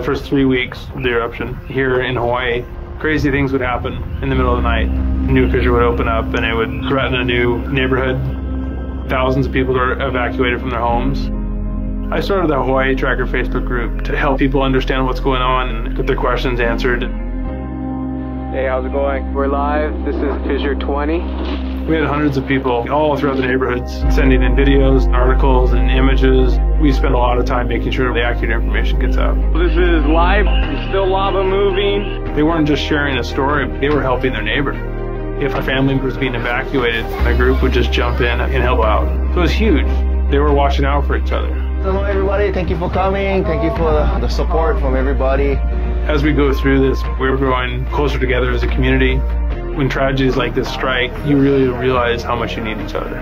The first three weeks of the eruption here in Hawaii, crazy things would happen in the middle of the night. A new fissure would open up and it would threaten a new neighborhood. Thousands of people were evacuated from their homes. I started the Hawaii Tracker Facebook group to help people understand what's going on and get their questions answered. Hey, how's it going? We're live. This is Fissure 20. We had hundreds of people all throughout the neighborhoods sending in videos, articles, and images. We spend a lot of time making sure the accurate information gets out. This is live. Still lava moving. They weren't just sharing a story, they were helping their neighbor. If a family was being evacuated, my group would just jump in and help out. So it was huge. They were watching out for each other. Hello, everybody. Thank you for coming. Thank you for the support from everybody. As we go through this, we're growing closer together as a community when tragedies like this strike, you really realize how much you need each other.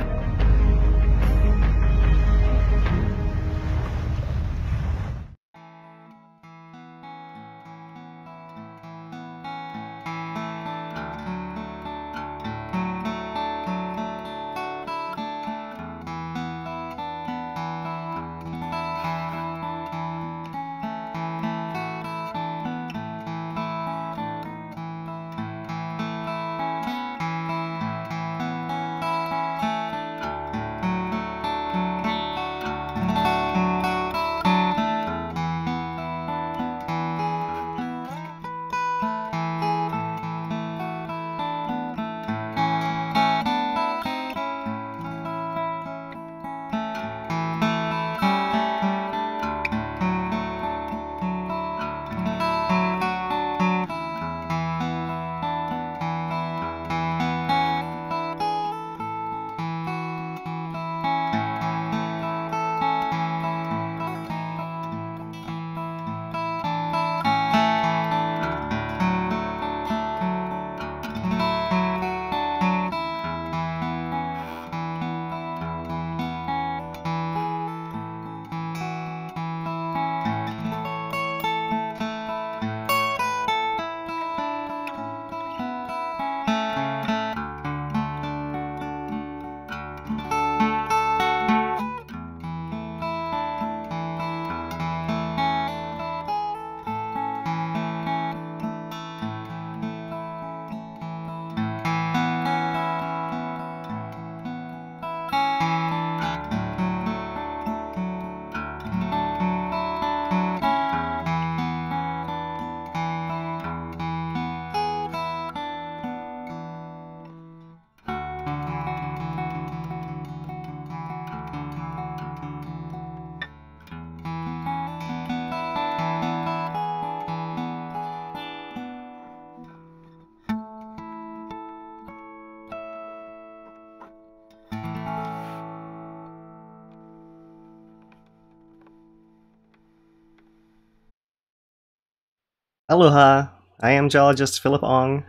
Aloha, I am geologist Philip Ong,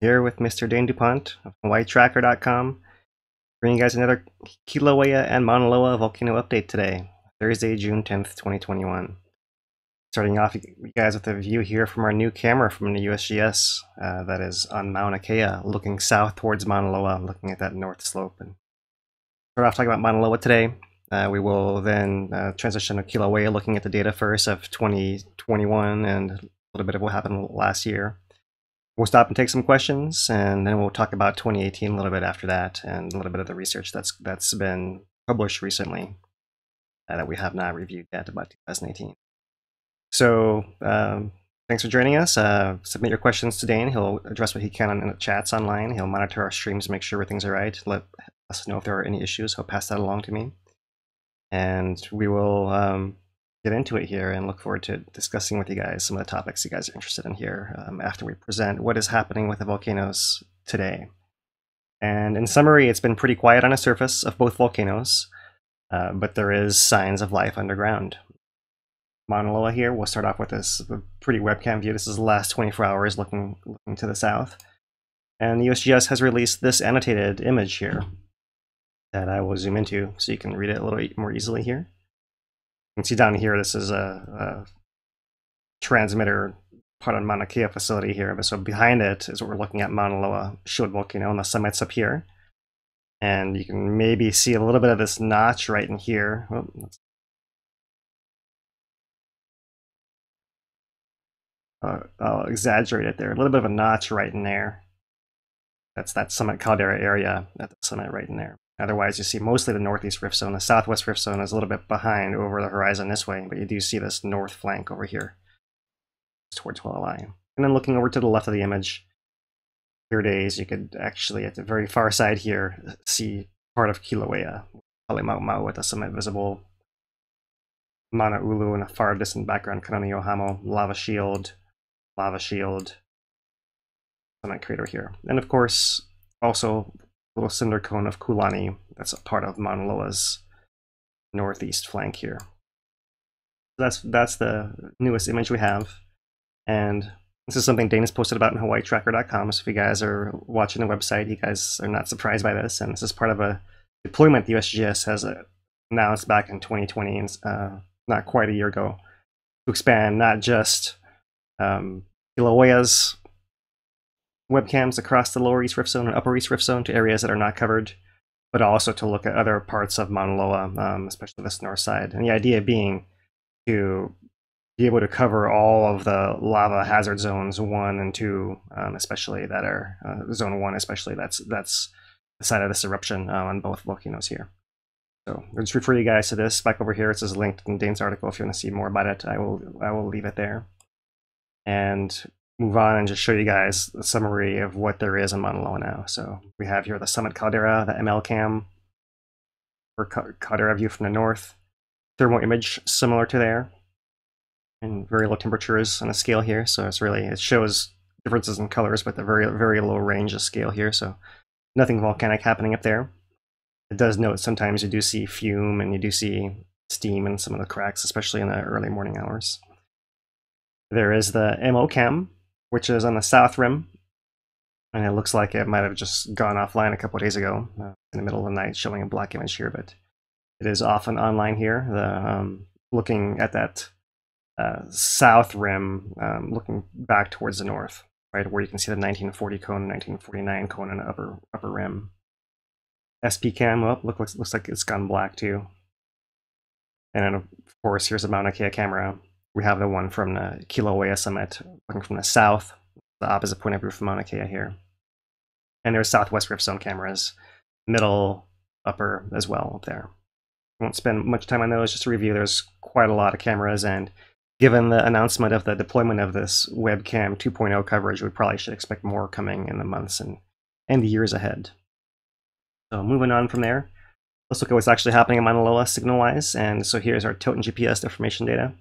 here with Mr. Dane DuPont of HawaiiTracker.com, bringing you guys another Kilauea and Mauna Loa volcano update today, Thursday, June 10th, 2021. Starting off, you guys with a view here from our new camera from the USGS uh, that is on Mauna Kea, looking south towards Mauna Loa, looking at that north slope. And start off talking about Mauna Loa today. Uh, we will then uh, transition to Kilauea, looking at the data first of 2021 and little bit of what happened last year. We'll stop and take some questions, and then we'll talk about 2018 a little bit after that, and a little bit of the research that's that's been published recently uh, that we have not reviewed yet about 2018. So um, thanks for joining us. Uh, submit your questions to Dane. He'll address what he can in the chats online. He'll monitor our streams, make sure everything's all right. Let us know if there are any issues. He'll pass that along to me, and we will um, get into it here and look forward to discussing with you guys some of the topics you guys are interested in here um, after we present what is happening with the volcanoes today. And in summary, it's been pretty quiet on the surface of both volcanoes, uh, but there is signs of life underground. Mauna Loa here, we'll start off with this pretty webcam view. This is the last 24 hours looking, looking to the south. And the USGS has released this annotated image here that I will zoom into so you can read it a little more easily here can see down here, this is a, a transmitter part of Mauna Kea facility here. But so behind it is what we're looking at Mauna Loa shield volcano, and the summit's up here. And you can maybe see a little bit of this notch right in here. Oh, uh, I'll exaggerate it there. A little bit of a notch right in there. That's that summit caldera area at the summit right in there. Otherwise, you see mostly the northeast rift zone. The southwest rift zone is a little bit behind over the horizon this way, but you do see this north flank over here towards Waialae. And then looking over to the left of the image, clear days, you could actually, at the very far side here, see part of Kilauea, Halemaumau with summit visible, Mauna Ulu in a far distant background, Kāne Nui o Hamo, lava shield, lava shield, summit crater here. And of course, also little cinder cone of Kulani, that's a part of Mauna Loa's northeast flank here. That's that's the newest image we have. And this is something Dane's posted about in hawaiitracker.com. So if you guys are watching the website, you guys are not surprised by this. And this is part of a deployment the USGS has uh, announced back in 2020, uh, not quite a year ago, to expand not just um, Kilauea's webcams across the lower East Rift Zone and upper East Rift Zone to areas that are not covered, but also to look at other parts of Mauna Loa, um, especially this north side. And the idea being to be able to cover all of the lava hazard zones one and two, um, especially that are uh, zone one, especially that's that's the side of this eruption uh, on both volcanoes here. So I'll just refer you guys to this back over here. It says linked in Dane's article if you want to see more about it. I will I will leave it there, and move on and just show you guys a summary of what there is in Mauna Loa now. So we have here the Summit Caldera, the ML cam, or caldera view from the north, thermal image similar to there and very low temperatures on a scale here. So it's really, it shows differences in colors, but the very, very low range of scale here. So nothing volcanic happening up there. It does note sometimes you do see fume and you do see steam in some of the cracks, especially in the early morning hours. There is the MO cam, which is on the south rim. And it looks like it might have just gone offline a couple days ago uh, in the middle of the night, showing a black image here, but it is often online here. The um, looking at that uh, south rim, um, looking back towards the north, right, where you can see the 1940 cone and 1949 cone the upper upper rim. SP cam, well, look, looks, looks like it's gone black too. And then, of course, here's a Mauna Kea camera. We have the one from the Kilauea summit, looking from the south, the opposite point of view from Mauna Kea here. And there's southwest rift zone cameras, middle, upper as well up there. I won't spend much time on those, just to review. There's quite a lot of cameras, and given the announcement of the deployment of this webcam 2.0 coverage, we probably should expect more coming in the months and, and the years ahead. So moving on from there, let's look at what's actually happening in Mauna Loa signal-wise. And so here's our and GPS deformation data.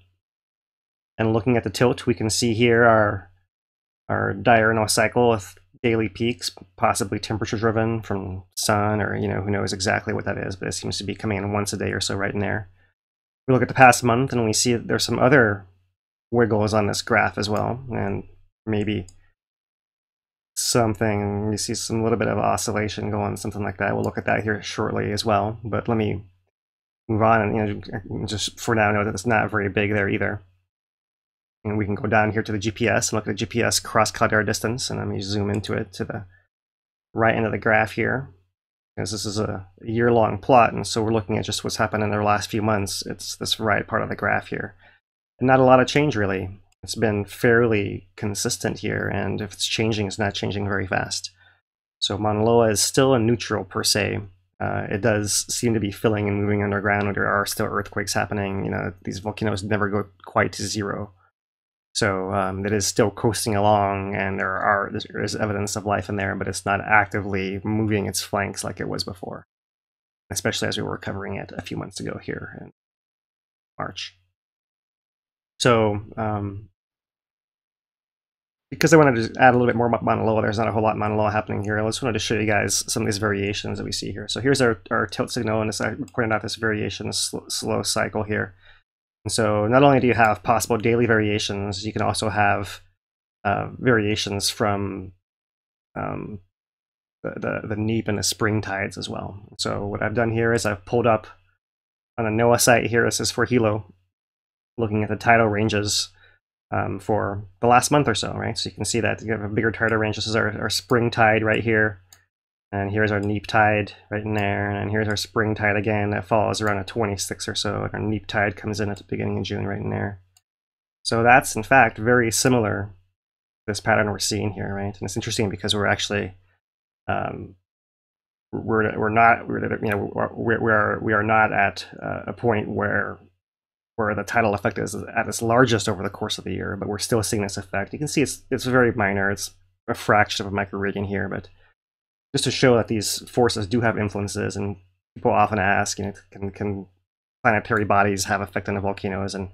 And looking at the tilt, we can see here our, our diurnal cycle with daily peaks, possibly temperature driven from sun or, you know, who knows exactly what that is, but it seems to be coming in once a day or so right in there. We look at the past month and we see that there's some other wiggles on this graph as well, and maybe something, you see some little bit of oscillation going, something like that. We'll look at that here shortly as well, but let me move on and you know, just for now know that it's not very big there either. And we can go down here to the GPS and look at the GPS cross caldera distance, and let me zoom into it to the right end of the graph here because this is a year-long plot, and so we're looking at just what's happened in the last few months. It's this right part of the graph here. And not a lot of change, really. It's been fairly consistent here, and if it's changing, it's not changing very fast. So Mauna Loa is still a neutral, per se. Uh, it does seem to be filling and moving underground. And there are still earthquakes happening. You know, these volcanoes never go quite to zero. So um, it is still coasting along, and there are there is evidence of life in there, but it's not actively moving its flanks like it was before. Especially as we were covering it a few months ago here in March. So um, because I wanted to add a little bit more Mauna there's not a whole lot Mauna happening here. I just wanted to show you guys some of these variations that we see here. So here's our, our tilt signal, and I pointed out this variation, this sl slow cycle here. And so not only do you have possible daily variations, you can also have uh, variations from um, the, the, the neap and the spring tides as well. So what I've done here is I've pulled up on a NOAA site here, this is for Hilo, looking at the tidal ranges um, for the last month or so, right? So you can see that you have a bigger tidal range. This is our, our spring tide right here. And here's our neap tide right in there. And here's our spring tide again that falls around a 26 or so. And our neap tide comes in at the beginning of June right in there. So that's in fact very similar this pattern we're seeing here, right? And it's interesting because we're actually um, we're we're not we're, you know we're, we are we are not at uh, a point where where the tidal effect is at its largest over the course of the year, but we're still seeing this effect. You can see it's it's very minor. It's a fraction of a microradian here, but just to show that these forces do have influences, and people often ask, you know, can can planetary bodies have effect on the volcanoes? And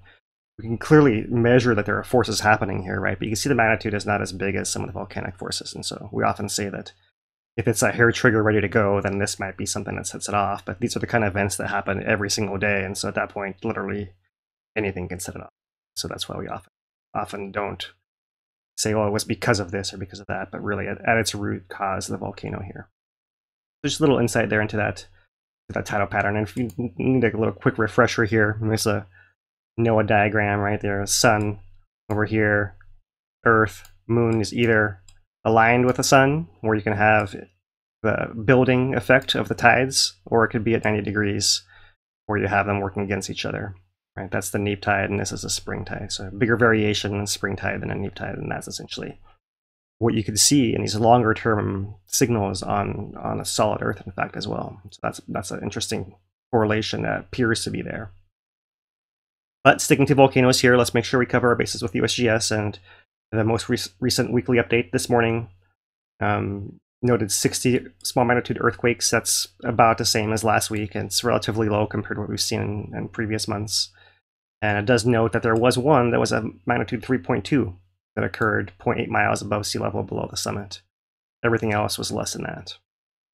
we can clearly measure that there are forces happening here, right? But you can see the magnitude is not as big as some of the volcanic forces, and so we often say that if it's a hair trigger ready to go, then this might be something that sets it off. But these are the kind of events that happen every single day, and so at that point, literally anything can set it off. So that's why we often often don't say, "Oh, it was because of this or because of that," but really at, at its root cause the volcano here. So just a little insight there into that that tidal pattern. And if you need a little quick refresher here, there's a NOAA diagram right there. Sun over here, Earth, Moon is either aligned with the Sun, where you can have the building effect of the tides, or it could be at 90 degrees, where you have them working against each other right? That's the neap tide, and this is a spring tide. So bigger variation in spring tide than a neap tide, and that's essentially what you can see in these longer term signals on on a solid Earth, in fact, as well. So that's that's an interesting correlation that appears to be there. But sticking to volcanoes here, let's make sure we cover our bases with USGS and the most re recent weekly update this morning um, noted 60 small magnitude earthquakes. That's about the same as last week, and it's relatively low compared to what we've seen in, in previous months. And it does note that there was one that was a magnitude 3.2 that occurred 0.8 miles above sea level below the summit. Everything else was less than that.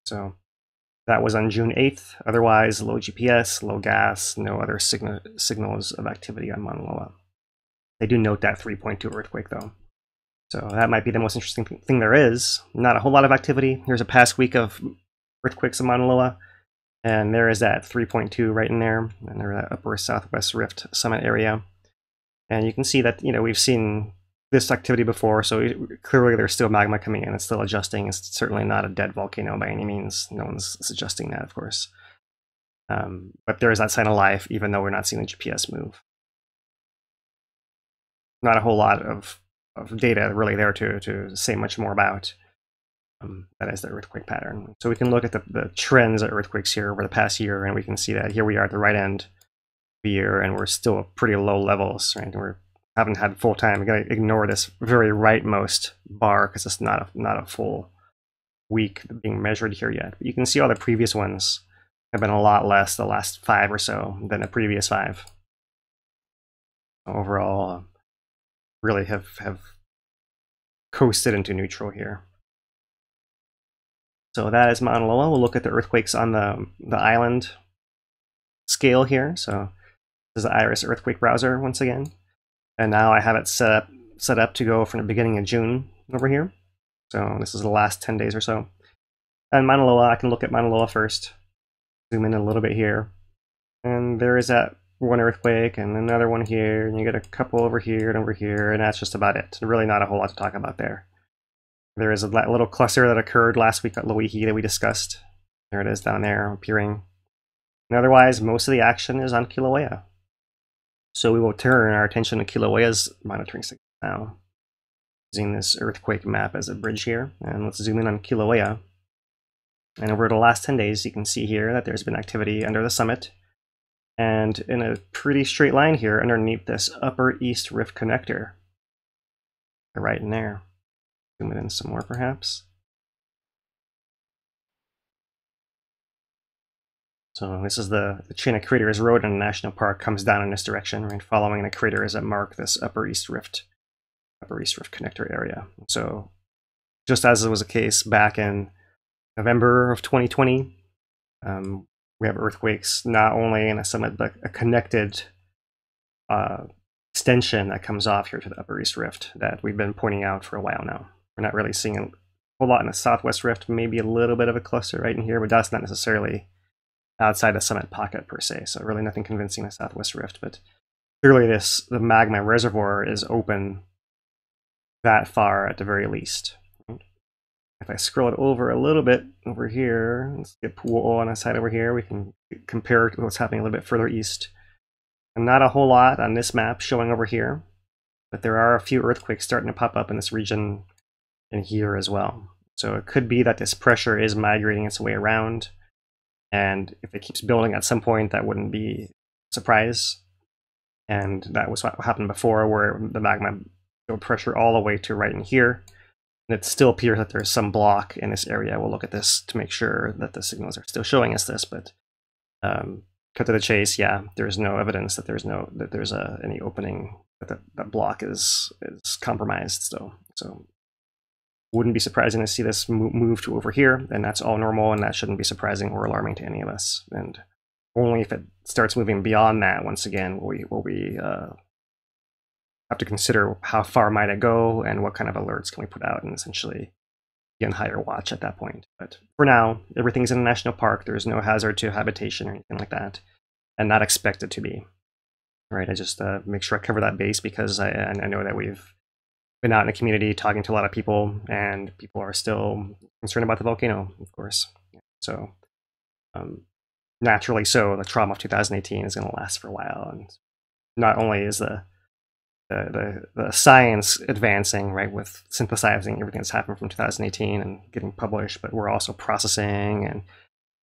So that was on June 8th. Otherwise, low GPS, low gas, no other signal signals of activity on Mauna Loa. They do note that 3.2 earthquake though. So that might be the most interesting thing there is. Not a whole lot of activity. Here's a past week of earthquakes in Mauna Loa. And there is that 3.2 right in there, and there that upper southwest rift summit area. And you can see that, you know, we've seen this activity before, so clearly there's still magma coming in. It's still adjusting. It's certainly not a dead volcano by any means. No one's suggesting that, of course. Um, but there is that sign of life, even though we're not seeing the GPS move. Not a whole lot of, of data really there to, to say much more about. Um, that is the earthquake pattern. So we can look at the, the trends of earthquakes here over the past year, and we can see that here we are at the right end of the year, and we're still at pretty low levels, right? we haven't had full time. We gotta ignore this very rightmost bar because it's not a, not a full week being measured here yet. But you can see all the previous ones have been a lot less the last five or so than the previous five. Overall, uh, really have have coasted into neutral here. So that is Mauna Loa. We'll look at the earthquakes on the, the island scale here. So this is the IRIS earthquake browser once again. And now I have it set up, set up to go from the beginning of June over here. So this is the last 10 days or so. And Mauna Loa, I can look at Mauna Loa first. Zoom in a little bit here. And there is that one earthquake and another one here. And you get a couple over here and over here. And that's just about it. Really not a whole lot to talk about there. There is a little cluster that occurred last week at Loihi that we discussed. There it is down there appearing. And otherwise, most of the action is on Kilauea. So we will turn our attention to Kilauea's monitoring signal now, using this earthquake map as a bridge here. And let's zoom in on Kilauea. And over the last 10 days, you can see here that there's been activity under the summit. And in a pretty straight line here underneath this upper east rift connector. Right in there. Zoom it in some more, perhaps. So this is the, the chain of craters road in national park comes down in this direction, right? Following the craters that mark this upper east rift, upper east rift connector area. So just as it was the case back in November of 2020, um, we have earthquakes not only in a summit, but a connected uh, extension that comes off here to the upper east rift that we've been pointing out for a while now. We're not really seeing a whole lot in the southwest rift, maybe a little bit of a cluster right in here, but that's not necessarily outside the summit pocket per se. So really nothing convincing in the southwest rift, but clearly this the magma reservoir is open that far at the very least. If I scroll it over a little bit over here, let's get pool on the side over here, we can compare what's happening a little bit further east. And not a whole lot on this map showing over here. but there are a few earthquakes starting to pop up in this region and here as well. So it could be that this pressure is migrating its way around, and if it keeps building at some point, that wouldn't be a surprise. And that was what happened before, where the magma built pressure all the way to right in here. And it still appears that there's some block in this area. We'll look at this to make sure that the signals are still showing us this, but um, cut to the chase, yeah, there's no evidence that there's no that there's a any opening that that, that block is is compromised still. So wouldn't be surprising to see this move to over here, and that's all normal, and that shouldn't be surprising or alarming to any of us. And only if it starts moving beyond that, once again, will we will we uh, have to consider how far might it go and what kind of alerts can we put out, and essentially be on higher watch at that point. But for now, everything's in a national park. There's no hazard to habitation or anything like that, and not expected to be. Right, I just uh, make sure I cover that base because I, I know that we've been out in the community talking to a lot of people, and people are still concerned about the volcano, of course. So, um, naturally, so the trauma of 2018 is going to last for a while, and not only is the the, the, the science advancing, right, with synthesizing everything that's happened from 2018 and getting published, but we're also processing and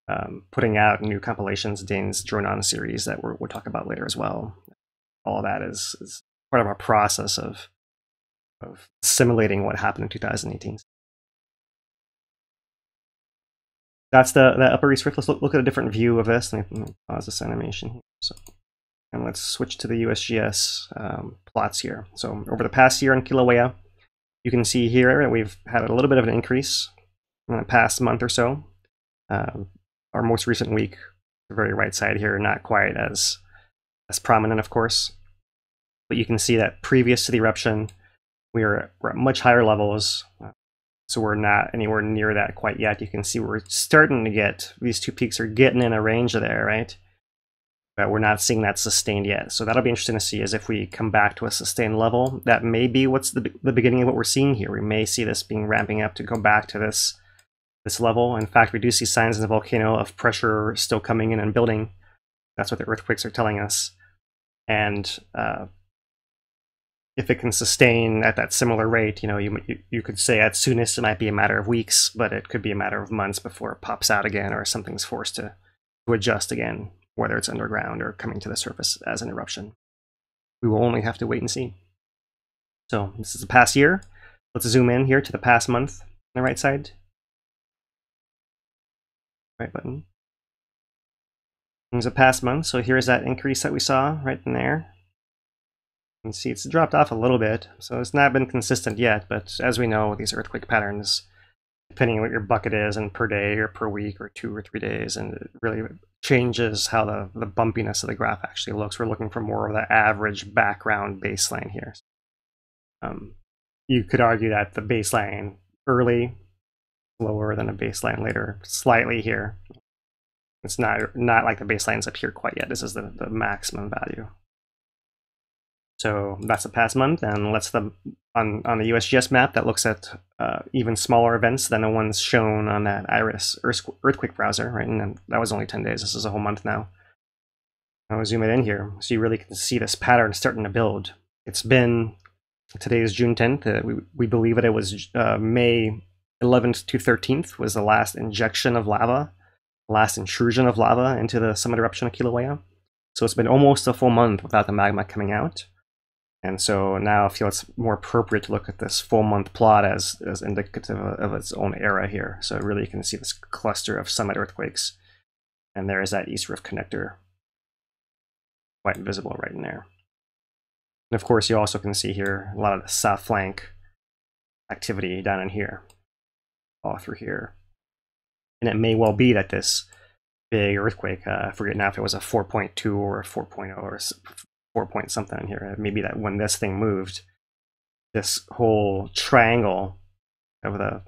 um, putting out new compilations, Dane's Drone On series that we'll talk about later as well. All that is, is part of our process of of simulating what happened in 2018. That's the, the Upper East Rift. Let's look, look at a different view of this. Let me pause this animation here. So, and let's switch to the USGS um, plots here. So over the past year in Kilauea, you can see here that we've had a little bit of an increase in the past month or so. Um, our most recent week, the very right side here, not quite as as prominent, of course. But you can see that previous to the eruption, we are at much higher levels. So we're not anywhere near that quite yet. You can see we're starting to get, these two peaks are getting in a range of there, right? But we're not seeing that sustained yet. So that'll be interesting to see as if we come back to a sustained level. That may be what's the, the beginning of what we're seeing here. We may see this being ramping up to go back to this, this level. In fact, we do see signs in the volcano of pressure still coming in and building. That's what the earthquakes are telling us. And uh, if it can sustain at that similar rate, you know, you, you, you could say at soonest it might be a matter of weeks, but it could be a matter of months before it pops out again or something's forced to, to adjust again, whether it's underground or coming to the surface as an eruption. We will only have to wait and see. So this is the past year. Let's zoom in here to the past month on the right side. Right button. There's a past month, so here's that increase that we saw right in there. Can see it's dropped off a little bit, so it's not been consistent yet, but as we know, these earthquake patterns, depending on what your bucket is and per day or per week or two or three days, and it really changes how the, the bumpiness of the graph actually looks. We're looking for more of the average background baseline here. Um, you could argue that the baseline early, lower than a baseline later, slightly here. It's not not like the baseline's up here quite yet. This is the, the maximum value. So that's the past month, and let's the on on the USGS map that looks at uh, even smaller events than the ones shown on that Iris earthquake browser, right? And that was only 10 days. This is a whole month now. I'll zoom it in here so you really can see this pattern starting to build. It's been today is June 10th. Uh, we we believe that it was uh, May 11th to 13th was the last injection of lava, last intrusion of lava into the summit eruption of Kilauea. So it's been almost a full month without the magma coming out. And so now I feel it's more appropriate to look at this full month plot as, as indicative of its own era here. So really you can see this cluster of summit earthquakes. And there is that East Rift connector quite visible right in there. And of course you also can see here a lot of the south flank activity down in here, all through here. And it may well be that this big earthquake, uh, I forget now if it was a 4.2 or a 4.0 or four point something in here. Maybe that when this thing moved, this whole triangle of the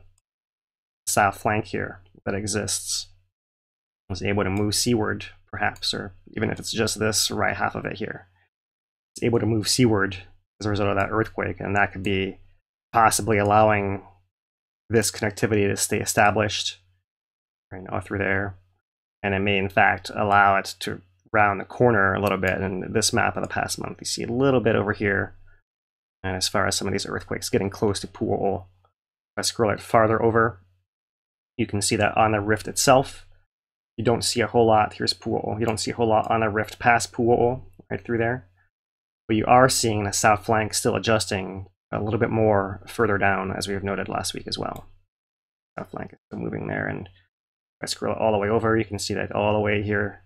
south flank here that exists was able to move seaward, perhaps, or even if it's just this right half of it here. It's able to move seaward as a result of that earthquake, and that could be possibly allowing this connectivity to stay established right all through there. And it may, in fact, allow it to around the corner a little bit. And this map of the past month, you see a little bit over here And as far as some of these earthquakes getting close to Pu'u'ō'ō, if I scroll it farther over, you can see that on the rift itself, you don't see a whole lot. Here's Pu'u'ō'ō. You don't see a whole lot on the rift past Pu'u'ō'ō, right through there. But you are seeing the south flank still adjusting a little bit more further down, as we have noted last week as well. South flank is still moving there, and if I scroll all the way over, you can see that all the way here,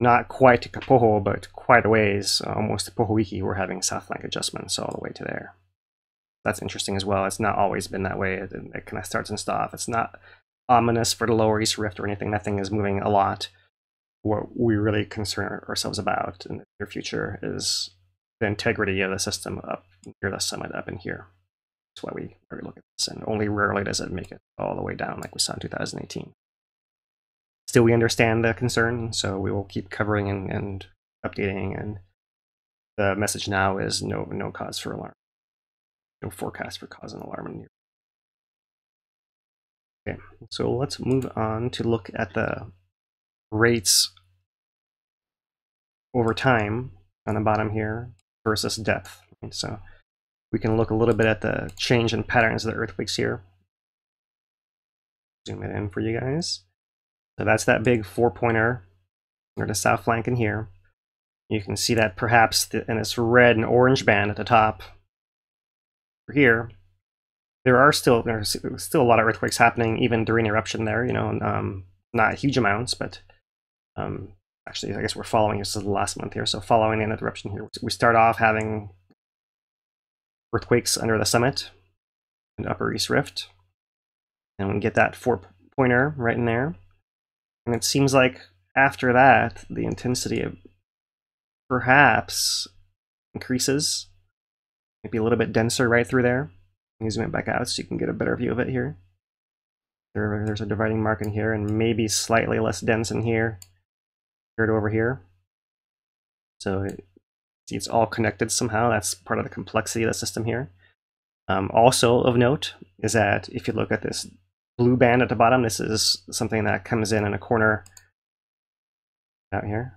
not quite to Kapoho, but quite a ways, almost to Pohoiki, we're having south flank adjustments all the way to there. That's interesting as well. It's not always been that way. It, it kind of starts and stops. It's not ominous for the lower east rift or anything. Nothing is moving a lot. What we really concern ourselves about in the near future is the integrity of the system up near the summit up in here. That's why we look at this, and only rarely does it make it all the way down like we saw in 2018. Still, we understand the concern, so we will keep covering and, and updating. And the message now is no no cause for alarm, no forecast for cause an alarm. Okay, so let's move on to look at the rates over time on the bottom here versus depth. Right? So we can look a little bit at the change in patterns of the earthquakes here. Zoom it in for you guys. So that's that big four pointer near the south flank in here. You can see that perhaps in this red and orange band at the top here, there are still there's still a lot of earthquakes happening even during eruption there. You know, um, not huge amounts, but um, actually, I guess we're following this is the last month here. So following the end of eruption here, we start off having earthquakes under the summit and upper east rift, and we get that four pointer right in there. And it seems like after that, the intensity of perhaps increases, maybe a little bit denser right through there. Zoom it back out so you can get a better view of it here. There, there's a dividing mark in here and maybe slightly less dense in here compared to over here. So it, it's all connected somehow. That's part of the complexity of the system here. Um, also of note is that if you look at this blue band at the bottom, this is something that comes in in a corner out here.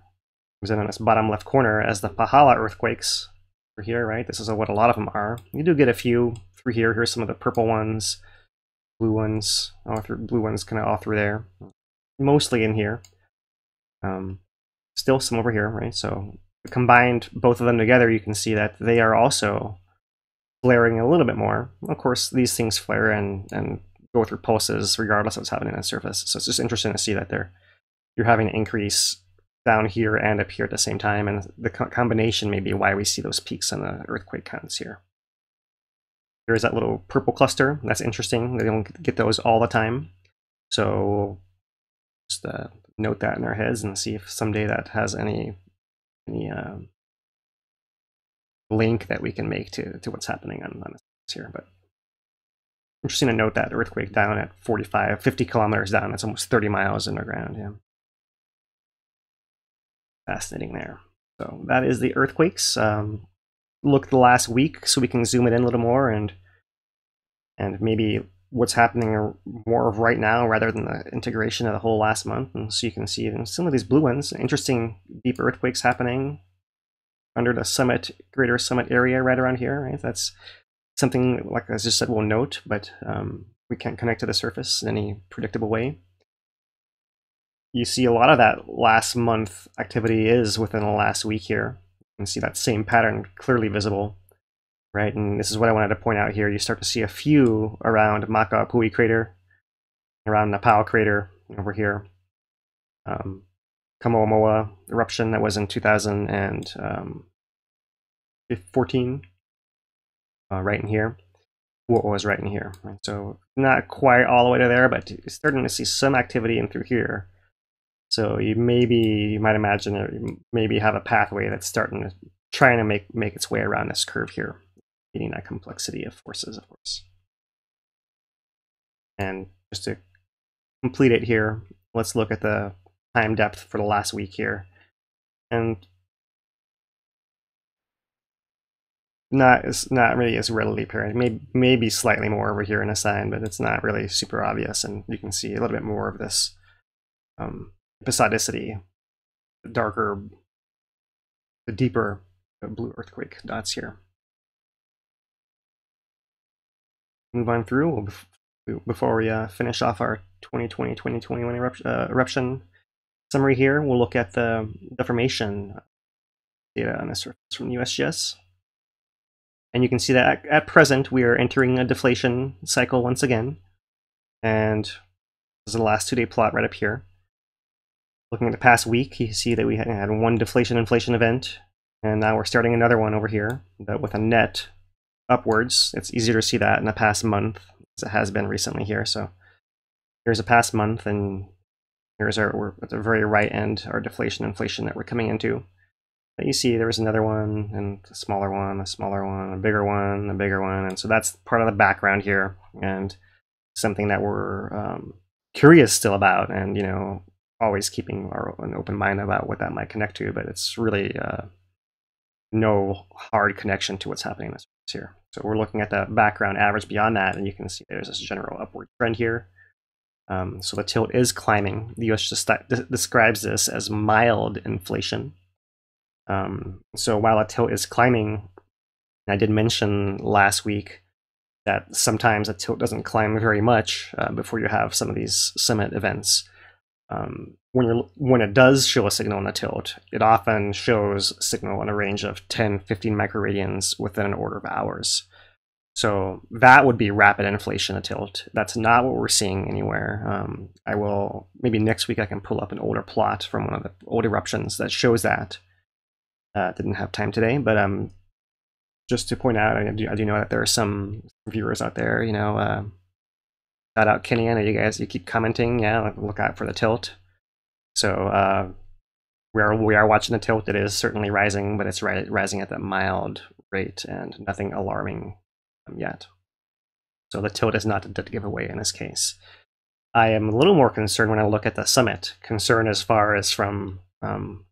Comes in on this bottom left corner as the Pahala earthquakes over here, right? This is what a lot of them are. You do get a few through here. Here's some of the purple ones, blue ones, all through blue ones kind of all through there. Mostly in here. Um, still some over here, right? So combined both of them together, you can see that they are also flaring a little bit more. Of course, these things flare and, and go through pulses regardless of what's happening on the surface. So it's just interesting to see that they're you're having an increase down here and up here at the same time, and the co combination may be why we see those peaks on the earthquake counts here. There's that little purple cluster. That's interesting. They don't get those all the time. So just uh, note that in our heads and see if someday that has any any uh, link that we can make to, to what's happening on, on this here. But interesting to note that earthquake down at 45, 50 kilometers down. That's almost 30 miles underground. Yeah. Fascinating there. So that is the earthquakes. Um, look the last week so we can zoom it in a little more and and maybe what's happening more of right now rather than the integration of the whole last month. And so you can see even some of these blue ones, interesting deep earthquakes happening under the summit, greater summit area right around here, right? That's something, like I just said, we'll note, but um, we can't connect to the surface in any predictable way. You see a lot of that last month activity is within the last week here. You can see that same pattern clearly visible right? And this is what I wanted to point out here. You start to see a few around Makaopuhi crater, around Nāpau crater over here. Um, Kamoamoa eruption that was in 2014, uh, right in here. What was right in here. Right? So not quite all the way to there, but starting to see some activity in through here. So you maybe you might imagine or you maybe have a pathway that's starting to trying to make make its way around this curve here meeting that complexity of forces, of course. And just to complete it here, let's look at the time depth for the last week here. And not not really as readily apparent. Maybe maybe slightly more over here in a sign, but it's not really super obvious, and you can see a little bit more of this um, episodicity, the darker, the deeper blue earthquake dots here. move on through before we uh, finish off our 2020-2021 eruption, uh, eruption summary here. We'll look at the deformation data on the surface from USGS. And you can see that at present we are entering a deflation cycle once again. And this is the last two-day plot right up here. Looking at the past week, you see that we had one deflation inflation event, and now we're starting another one over here, but with a net upwards. It's easier to see that in the past month, as it has been recently here. So here's a past month, and here's our, at the very right end, our deflation inflation that we're coming into. But you see there was another one, and a smaller one, a smaller one, a bigger one, a bigger one, and so that's part of the background here, and something that we're um, curious still about, and you know, always keeping our, an open mind about what that might connect to. But it's really uh, no hard connection to what's happening in this here. So we're looking at the background average beyond that, and you can see there's this general upward trend here. Um, so the tilt is climbing. The USGS describes this as mild inflation. Um, so while a tilt is climbing, I did mention last week that sometimes a tilt doesn't climb very much uh, before you have some of these summit events. Um, when, you're, when it does show a signal in a tilt, it often shows signal in a range of 10, 15 microradians within an order of hours. So that would be rapid inflation of tilt. That's not what we're seeing anywhere. Um, I will, maybe next week I can pull up an older plot from one of the old eruptions that shows that. Uh, didn't have time today, but um, just to point out, I do, I do know that there are some viewers out there, you know, uh, shout out Kenny, I know you guys, you keep commenting, yeah, look out for the tilt. So uh, we are we are watching the tilt. It is certainly rising, but it's ri rising at that mild rate and nothing alarming yet. So the tilt is not a dead giveaway in this case. I am a little more concerned when I look at the summit. Concern as far as from um,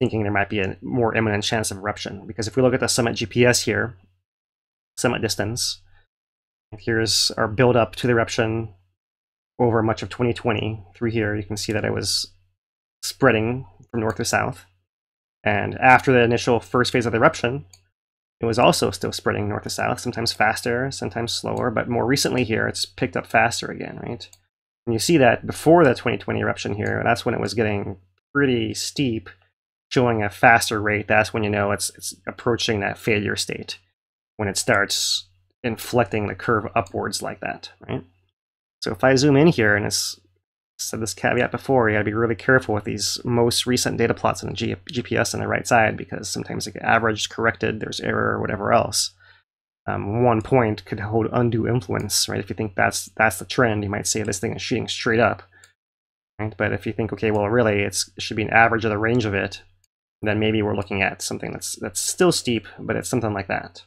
thinking there might be a more imminent chance of eruption. Because if we look at the summit GPS here, summit distance, here's our build up to the eruption over much of 2020 through here. You can see that it was spreading from north to south. And after the initial first phase of the eruption, it was also still spreading north to south, sometimes faster, sometimes slower, but more recently here, it's picked up faster again, right? And you see that before the 2020 eruption here, that's when it was getting pretty steep, showing a faster rate. That's when you know it's, it's approaching that failure state, when it starts inflecting the curve upwards like that, right? So if I zoom in here, and it's said this caveat before, you gotta be really careful with these most recent data plots on the G GPS on the right side because sometimes they get averaged, corrected, there's error, or whatever else. Um, one point could hold undue influence, right? If you think that's that's the trend, you might say this thing is shooting straight up, right? But if you think, okay, well, really, it should be an average of the range of it, then maybe we're looking at something that's that's still steep, but it's something like that.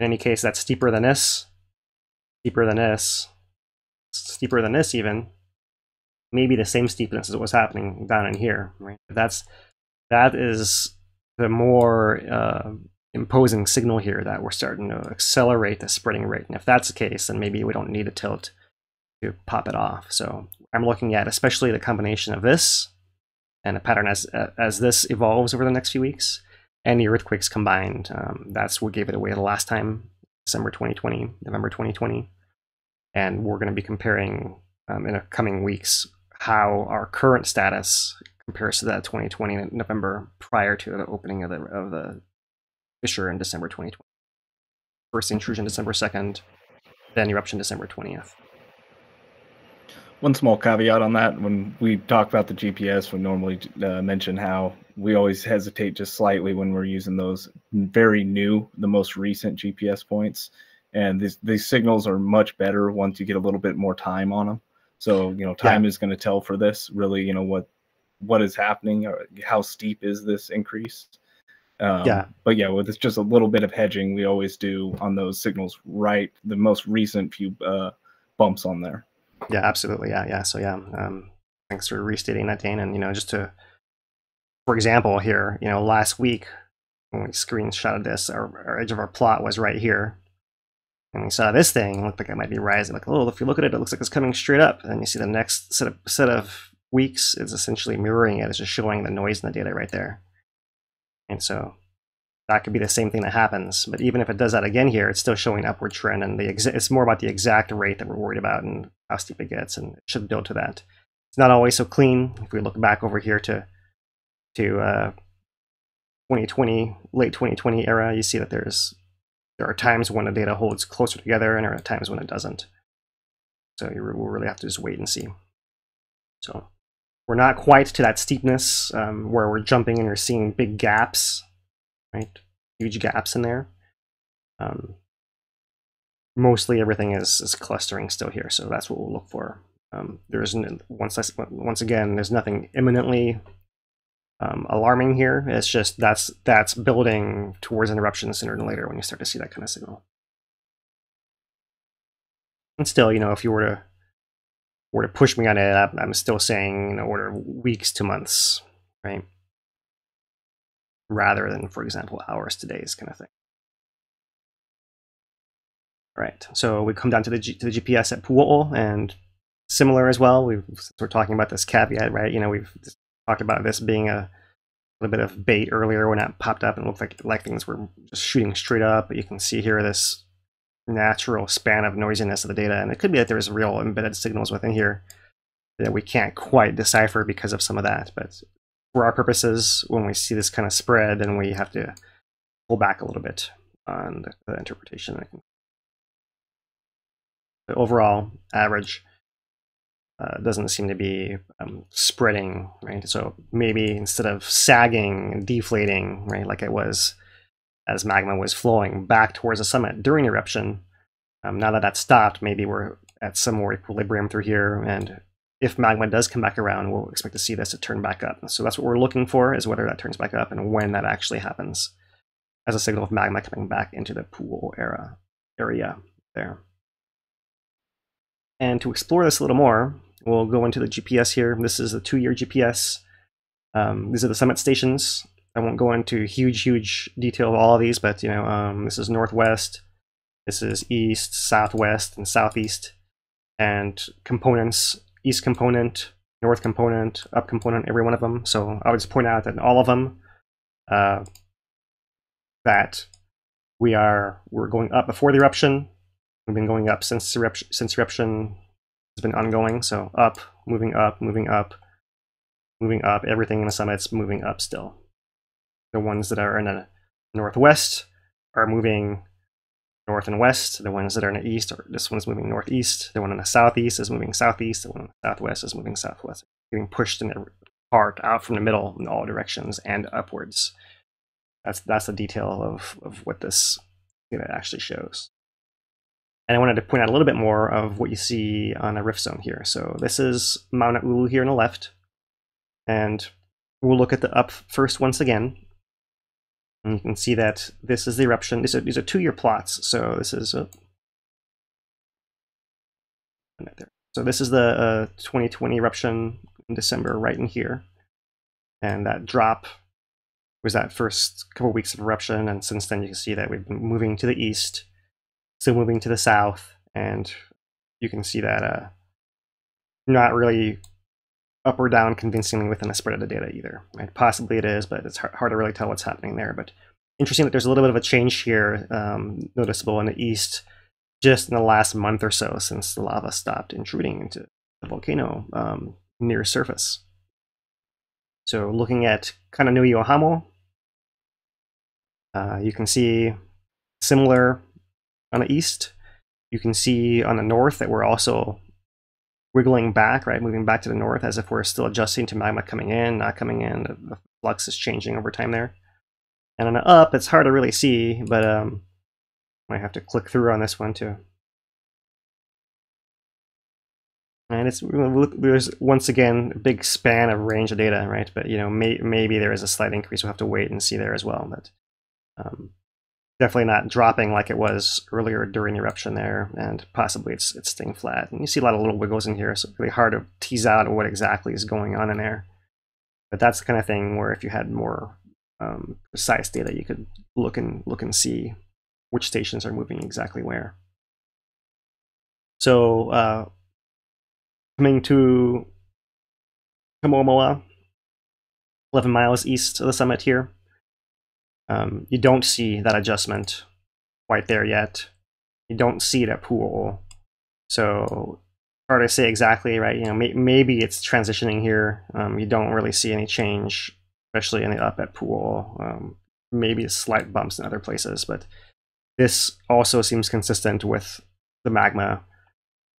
In any case, that's steeper than this, steeper than this, steeper than this even, maybe the same steepness as what's happening down in here, right? That's that is the more uh, imposing signal here that we're starting to accelerate the spreading rate. And if that's the case, then maybe we don't need a tilt to pop it off. So I'm looking at especially the combination of this and a pattern as as this evolves over the next few weeks and the earthquakes combined. Um, that's what gave it away the last time, December 2020, November 2020 and we're going to be comparing um, in the coming weeks how our current status compares to that 2020 November prior to the opening of the of the fissure in December 2020. First intrusion December 2nd, then eruption December 20th. One small caveat on that: when we talk about the GPS, we normally uh, mention how we always hesitate just slightly when we're using those very new, the most recent GPS points and these these signals are much better once you get a little bit more time on them. So you know, time yeah. is going to tell for this. Really, you know what what is happening, or how steep is this increase? Um, yeah. But yeah, with just a little bit of hedging, we always do on those signals. Right, the most recent few uh, bumps on there. Yeah, absolutely. Yeah, yeah. So yeah, um, thanks for restating that, Dane. And you know, just to, for example, here, you know, last week when we screenshotted this, our, our edge of our plot was right here and we saw this thing looked like it might be rising. Like, oh, if you look at it, it looks like it's coming straight up. And you see the next set of set of weeks is essentially mirroring it. It's just showing the noise in the data right there. And so that could be the same thing that happens. But even if it does that again here, it's still showing upward trend, and the it's more about the exact rate that we're worried about and how steep it gets, and it should build to that. It's not always so clean. If we look back over here to to uh, 2020, late 2020 era, you see that there's there are times when the data holds closer together, and there are times when it doesn't. So you will really have to just wait and see. So we're not quite to that steepness um, where we're jumping and you're seeing big gaps right? Huge gaps in there. Um, mostly everything is, is clustering still here, so that's what we'll look for. Um, there's once I, once again, there's nothing imminently um, alarming here. It's just that's that's building towards an eruption sooner than later when you start to see that kind of signal. And still, you know, if you were to were to push me on it, I'm still saying, you know, order of weeks to months, right? rather than, for example, hours to days kind of thing. Right, so we come down to the, G to the GPS at Pu'o'o, and similar as well. We've, we're talking about this caveat, right? You know, we've talked about this being a little bit of bait earlier when it popped up and looked like, like things were just shooting straight up. But you can see here this natural span of noisiness of the data, and it could be that there's real embedded signals within here that we can't quite decipher because of some of that. But for our purposes, when we see this kind of spread, then we have to pull back a little bit on the, the interpretation. Overall, average uh, doesn't seem to be um, spreading, right? So maybe instead of sagging and deflating, right, like it was as magma was flowing back towards the summit during eruption, um, now that that's stopped, maybe we're at some more equilibrium through here, and if magma does come back around, we'll expect to see this to turn back up. So that's what we're looking for is whether that turns back up and when that actually happens as a signal of magma coming back into the pool era area there. And to explore this a little more, we'll go into the GPS here. This is the two-year GPS. Um, these are the summit stations. I won't go into huge, huge detail of all of these, but you know, um, this is northwest, this is east, southwest, and southeast, and components east component, north component, up component, every one of them. So I would just point out that in all of them, uh, that we are we're going up before the eruption. Been going up since eruption since eruption has been ongoing. So up, moving up, moving up, moving up. Everything in the summit's moving up still. The ones that are in the northwest are moving north and west. The ones that are in the east, or this one's moving northeast. The one in the southeast is moving southeast. The one in the southwest is moving southwest. Getting pushed in the part out from the middle in all directions and upwards. That's that's the detail of, of what this data actually shows. And I wanted to point out a little bit more of what you see on the rift zone here. So this is Mauna Ulu here on the left. And we'll look at the up first once again. And you can see that this is the eruption. These are, these are two-year plots. So this is a, so this is the uh, 2020 eruption in December, right in here, and that drop was that first couple weeks of eruption, and since then you can see that we've been moving to the east, still moving to the south, and you can see that uh, not really up or down convincingly within the spread of the data either. Right? Possibly it is, but it's hard, to really tell what's happening there. But interesting that there's a little bit of a change here um, noticeable in the east just in the last month or so since the lava stopped intruding into the volcano um, near surface. So looking at Kāne Nui o Hamo, uh, you can see similar on the east. You can see on the north that we're also wiggling back, right, moving back to the north as if we're still adjusting to magma coming in, not coming in. The flux is changing over time there. And on the up, it's hard to really see, but um, I have to click through on this one too. And it's there's once again a big span of range of data, right? But you know, may, maybe there is a slight increase. We'll have to wait and see there as well. But um, definitely not dropping like it was earlier during eruption there, and possibly it's it's staying flat. And you see a lot of little wiggles in here, so it's really hard to tease out what exactly is going on in there. But that's the kind of thing where if you had more um, precise data, you could look and look and see which stations are moving exactly where. So uh, coming to Kamoamoa, 11 miles east of the summit here, Um, you don't see that adjustment quite there yet. You don't see it at Pu'u'ō'ō. So hard to say exactly, right? You know, may, maybe it's transitioning here. Um, you don't really see any change, especially in the up at pool. Um, maybe slight bumps in other places, but this also seems consistent with the magma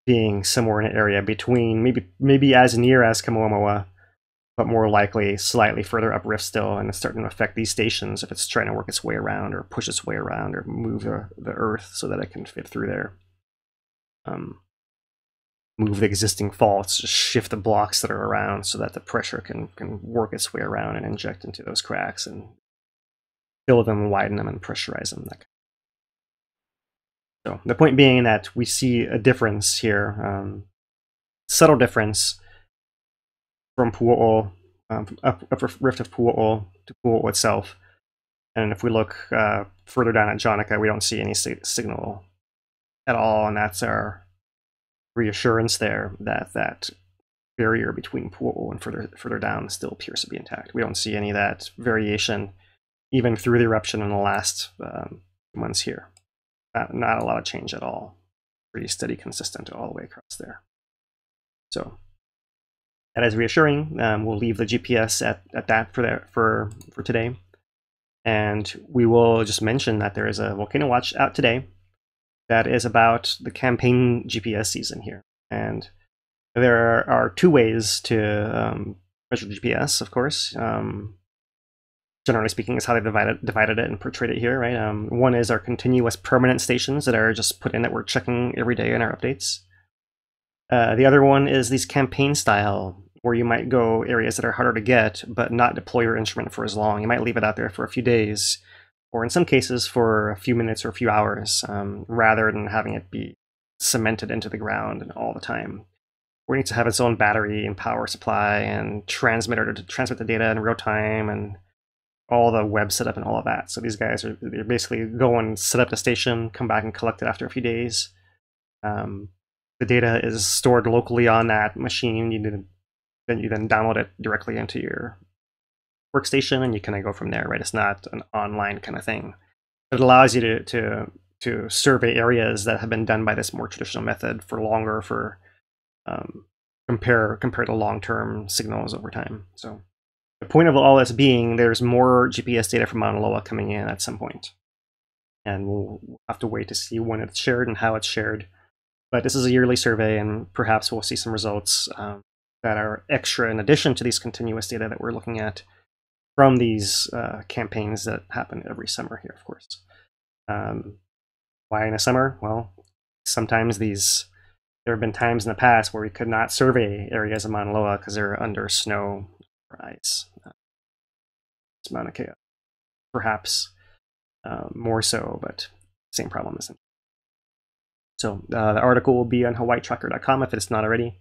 being somewhere in an area between maybe maybe as near as Kamoamoa, but more likely slightly further uprift still, and it's starting to affect these stations if it's trying to work its way around or push its way around or move the, the Earth so that it can fit through there. Um, move the existing faults, just shift the blocks that are around so that the pressure can can work its way around and inject into those cracks and fill them, widen them, and pressurize them. That so the point being that we see a difference here, um, subtle difference from Pu'u'ō'ō, um, up, upper rift of Pu'u'ō'ō to Pu'u'ō'ō itself. And if we look uh, further down at Jonica, we don't see any signal at all, and that's our reassurance there that that barrier between Pu'u'ō'ō and further further down still appears to be intact. We don't see any of that variation even through the eruption in the last um, months here. Not, not a lot of change at all. Pretty steady, consistent all the way across there. So that is reassuring. Um, we'll leave the GPS at, at that for, there, for, for today. And we will just mention that there is a Volcano Watch out today that is about the campaign GPS season here. And there are two ways to um, measure GPS, of course. Um, generally speaking, is how they divided divided it and portrayed it here, right? Um, one is our continuous permanent stations that are just put in that we're checking every day in our updates. Uh, the other one is these campaign style, where you might go areas that are harder to get, but not deploy your instrument for as long. You might leave it out there for a few days, or in some cases for a few minutes or a few hours, um, rather than having it be cemented into the ground and all the time. We need to have its own battery and power supply and transmitter to transmit the data in real time and all the web setup and all of that. So these guys are they're basically go and set up the station, come back and collect it after a few days. Um, the data is stored locally on that machine. You then you then download it directly into your workstation, and you kind of go from there. Right? It's not an online kind of thing. It allows you to to to survey areas that have been done by this more traditional method for longer for um, compare compare to long term signals over time. So the point of all this being there's more GPS data from Mauna Loa coming in at some point. And we'll have to wait to see when it's shared and how it's shared. But this is a yearly survey, and perhaps we'll see some results um, that are extra in addition to these continuous data that we're looking at from these uh, campaigns that happen every summer here, of course. Um, why in the summer? Well, sometimes these there have been times in the past where we could not survey areas of Mauna Loa because they're under snow rise. Uh, Mauna Kea, perhaps uh, more so, but same problem isn't. So uh, the article will be on hawaiitracker.com if it's not already.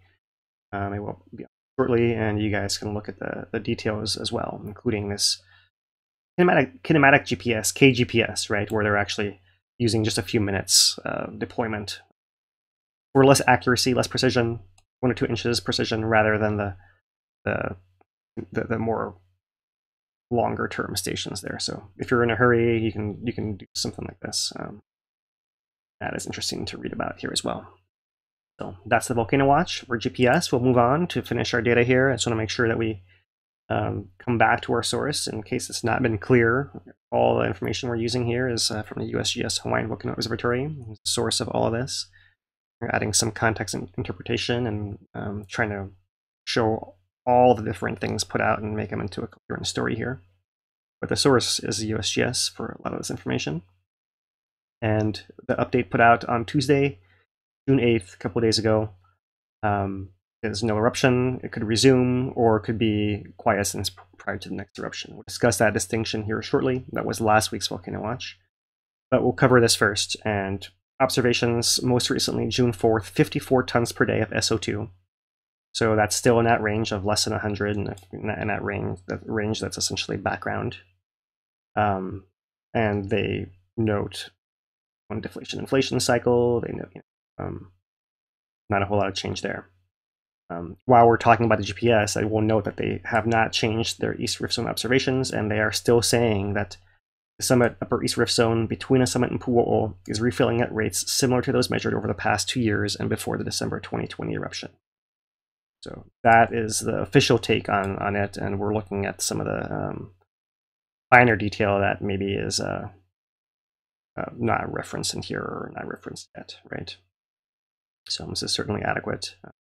Um, it will be shortly, and you guys can look at the, the details as well, including this kinematic, kinematic GPS, KGPS, right, where they're actually using just a few minutes deployment for less accuracy, less precision, one or two inches precision, rather than the the the, the more longer term stations there. So if you're in a hurry, you can you can do something like this. Um, that is interesting to read about here as well. So that's the Volcano Watch for GPS. We'll move on to finish our data here. I just want to make sure that we um, come back to our source in case it's not been clear. All the information we're using here is uh, from the USGS Hawaiian Volcano Observatory, the source of all of this. We're adding some context and interpretation and um, trying to show all the different things put out and make them into a coherent story here. But the source is the USGS for a lot of this information. And the update put out on Tuesday, June 8th, a couple days ago, um, is no eruption. It could resume or it could be quiescence prior to the next eruption. We'll discuss that distinction here shortly. That was last week's Volcano Watch. But we'll cover this first. And observations most recently, June 4th, 54 tons per day of SO2. So that's still in that range of less than 100, and in that, in that range, that range that's essentially background. Um, and they note one deflation inflation cycle. They note you know, um, not a whole lot of change there. Um, while we're talking about the GPS, I will note that they have not changed their East Rift Zone observations, and they are still saying that The summit upper east rift zone between a summit and Pu'u'ō'ō is refilling at rates similar to those measured over the past two years and before the December 2020 eruption. So that is the official take on, on it, and we're looking at some of the um, finer detail that maybe is uh, uh, not referenced in here or not referenced yet, right? So this is certainly adequate. A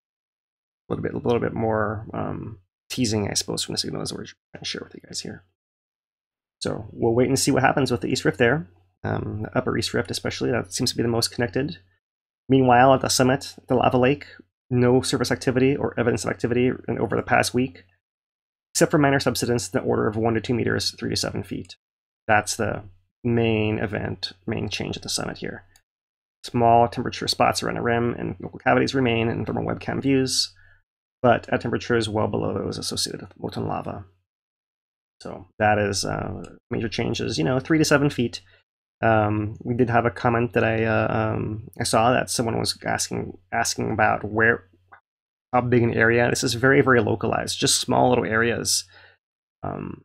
little bit, a little bit more um, teasing, I suppose, from the signal signals we're trying to share with you guys here. So we'll wait and see what happens with the East Rift there, um, the Upper East Rift especially. That seems to be the most connected. Meanwhile, at the summit, the lava lake, no surface activity or evidence of activity over the past week, except for minor subsidence in the order of one to two meters, three to seven feet. That's the main event, main change at the summit here. Small temperature spots around the rim and local cavities remain in thermal webcam views, but at temperatures well below those associated with molten lava. So that is uh, major changes. You know, three to seven feet. Um, we did have a comment that I uh, um, I saw that someone was asking asking about where how big an area. This is very very localized, just small little areas um,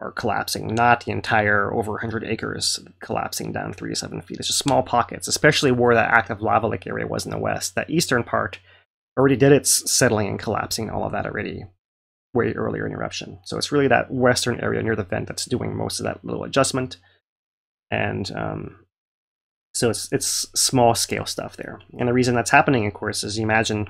are collapsing, not the entire over 100 acres collapsing down three to seven feet. It's just small pockets, especially where that active lava lake area was in the west. That eastern part already did its settling and collapsing, all of that already way earlier in eruption. So it's really that western area near the vent that's doing most of that little adjustment. And um, so it's, it's small scale stuff there. And the reason that's happening, of course, is you imagine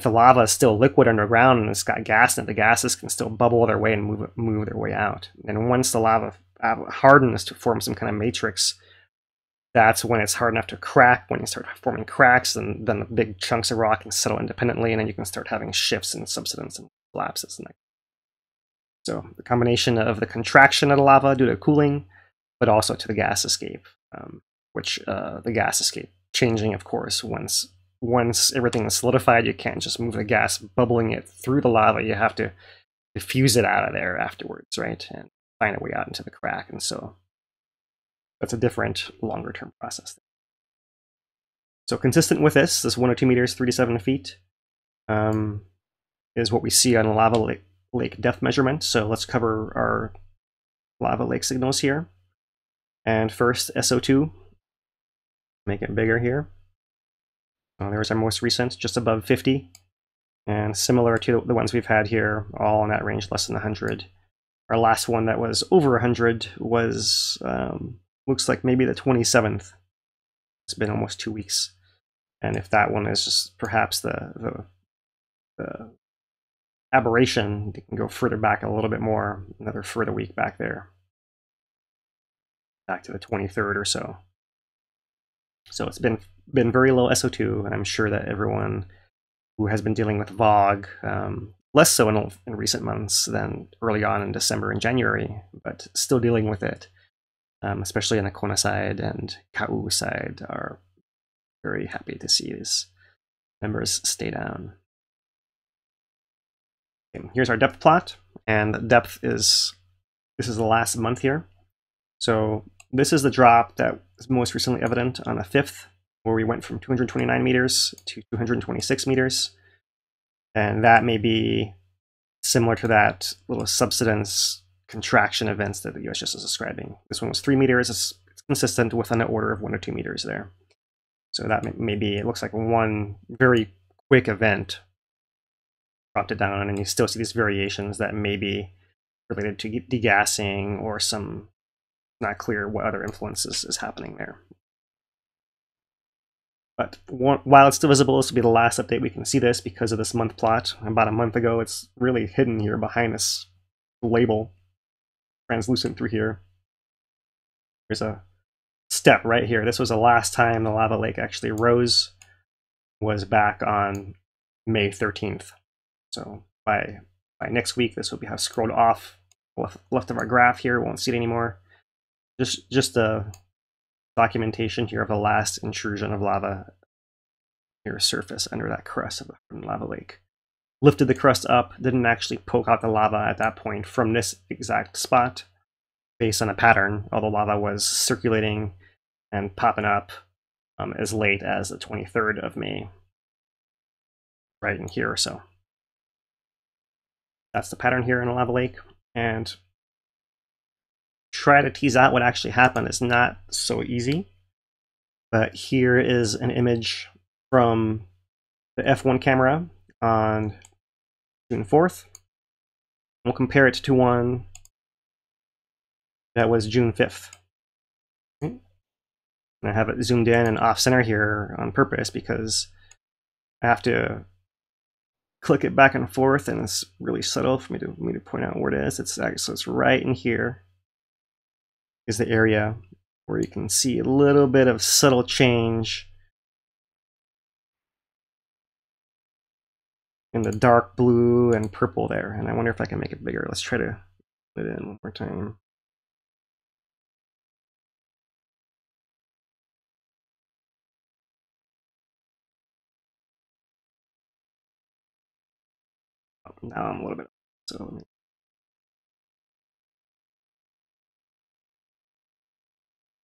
if the lava is still liquid underground and it's got gas in it, the gases can still bubble their way and move, move their way out. And once the lava hardens to form some kind of matrix, that's when it's hard enough to crack. When you start forming cracks, and then the big chunks of rock can settle independently, and then you can start having shifts in subsidence and collapses. And so the combination of the contraction of the lava due to cooling, but also to the gas escape, um, which uh, the gas escape changing, of course, once once everything is solidified, you can't just move the gas bubbling it through the lava. You have to diffuse it out of there afterwards, right, and find a way out into the crack. And so that's a different, longer term process. So consistent with this, this one or two meters, three to seven feet, um, is what we see on lava lake, lake depth measurement. So let's cover our lava lake signals here. And first, SO2. Make it bigger here. Uh, there's our most recent, just above 50. And similar to the ones we've had here, all in that range, less than 100. Our last one that was over 100 was, um, looks like maybe the 27th. It's been almost two weeks. And if that one is just perhaps the, the, the aberration, you can go further back a little bit more, another further week back there, back to the 23rd or so. So it's been been very low SO2, and I'm sure that everyone who has been dealing with VOG, um, less so in, in recent months than early on in December and January, but still dealing with it, um, especially on the Kona side and Kau side, are very happy to see these numbers stay down. Okay, here's our depth plot, and depth is, this is the last month here. So this is the drop that was most recently evident on the 5th, where we went from 229 meters to 226 meters. And that may be similar to that little subsidence contraction events that the USGS is describing. This one was 3 meters. It's, consistent with an order of 1 or 2 meters there. So that may be, it looks like one very quick event dropped it down, and you still see these variations that may be related to degassing or some not clear what other influences is happening there. But while it's still visible, this will be the last update we can see this because of this month plot. About a month ago, it's really hidden here behind this label, translucent through here. There's a step right here. This was the last time the lava lake actually rose, was back on May 13th. So by by next week, this will be have scrolled off left, left of our graph here. We won't see it anymore. Just just a documentation here of the last intrusion of lava near a surface under that crust of the lava lake. Lifted the crust up, didn't actually poke out the lava at that point from this exact spot based on a pattern, although lava was circulating and popping up um, as late as the 23rd of May, right in here or so. That's the pattern here in a lava lake. And try to tease out what actually happened is not so easy. But here is an image from the F1 camera on June 4th. We'll compare it to one that was June 5th. And I have it zoomed in and off center here on purpose because I have to click it back and forth and it's really subtle for me to, for me to point out where it is. It's so it's right in here is the area where you can see a little bit of subtle change in the dark blue and purple there. And I wonder if I can make it bigger. Let's try to put it in one more time. Oh, now I'm a little bit, so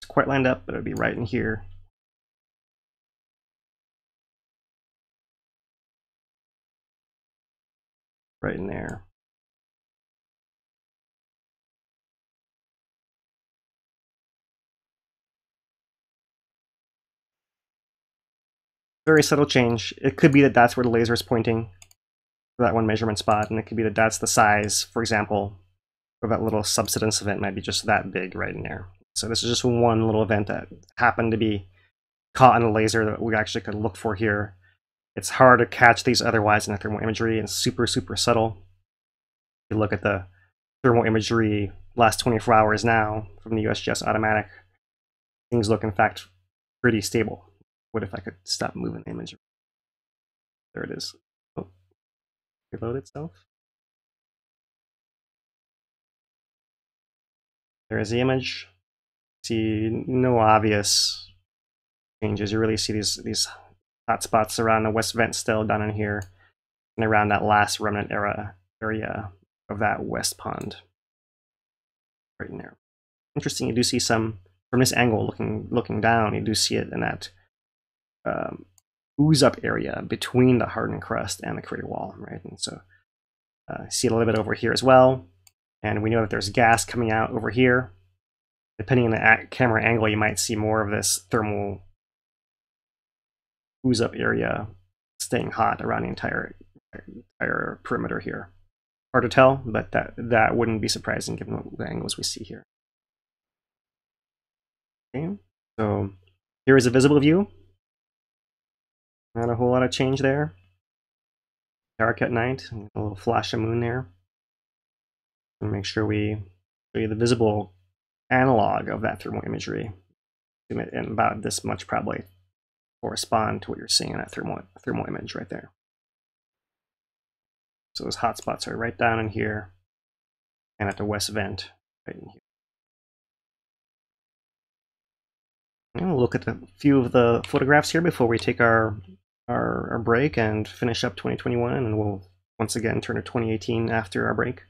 It's quite lined up, but it'll be right in here. right in there. Very subtle change. It could be that that's where the laser is pointing for that one measurement spot, and it could be that that's the size, for example, of that little subsidence event might be just that big right in there. So this is just one little event that happened to be caught in a laser that we actually could look for here it's hard to catch these otherwise in the thermal imagery and super, super subtle. If you look at the thermal imagery last 24 hours now from the USGS automatic, things look in fact pretty stable. What if I could stop moving the image? There it is. Oh, reload itself. There is the image. See no obvious changes. You really see these these hot spots around the west vent still down in here and around that last remnant era area of that west pond right in there. Interesting, you do see some from this angle looking looking down. You do see it in that um, ooze up area between the hardened crust and the crater wall, right? And so uh, see it a little bit over here as well. And we know that there's gas coming out over here. Depending on the camera angle, you might see more of this thermal ooze up area staying hot around the entire entire perimeter here. Hard to tell, but that that wouldn't be surprising given the angles we see here. Okay, so here is a visible view. Not a whole lot of change there. Dark at night, a little flash of moon there. Make sure we show you the visible analog of that thermal imagery. In about this much probably correspond to what you're seeing in that thermal, thermal image right there. So those hotspots are right down in here and at the west vent right in here. And we'll look at a few of the photographs here before we take our, our, our break and finish up 2021 and we'll once again turn to 2018 after our break.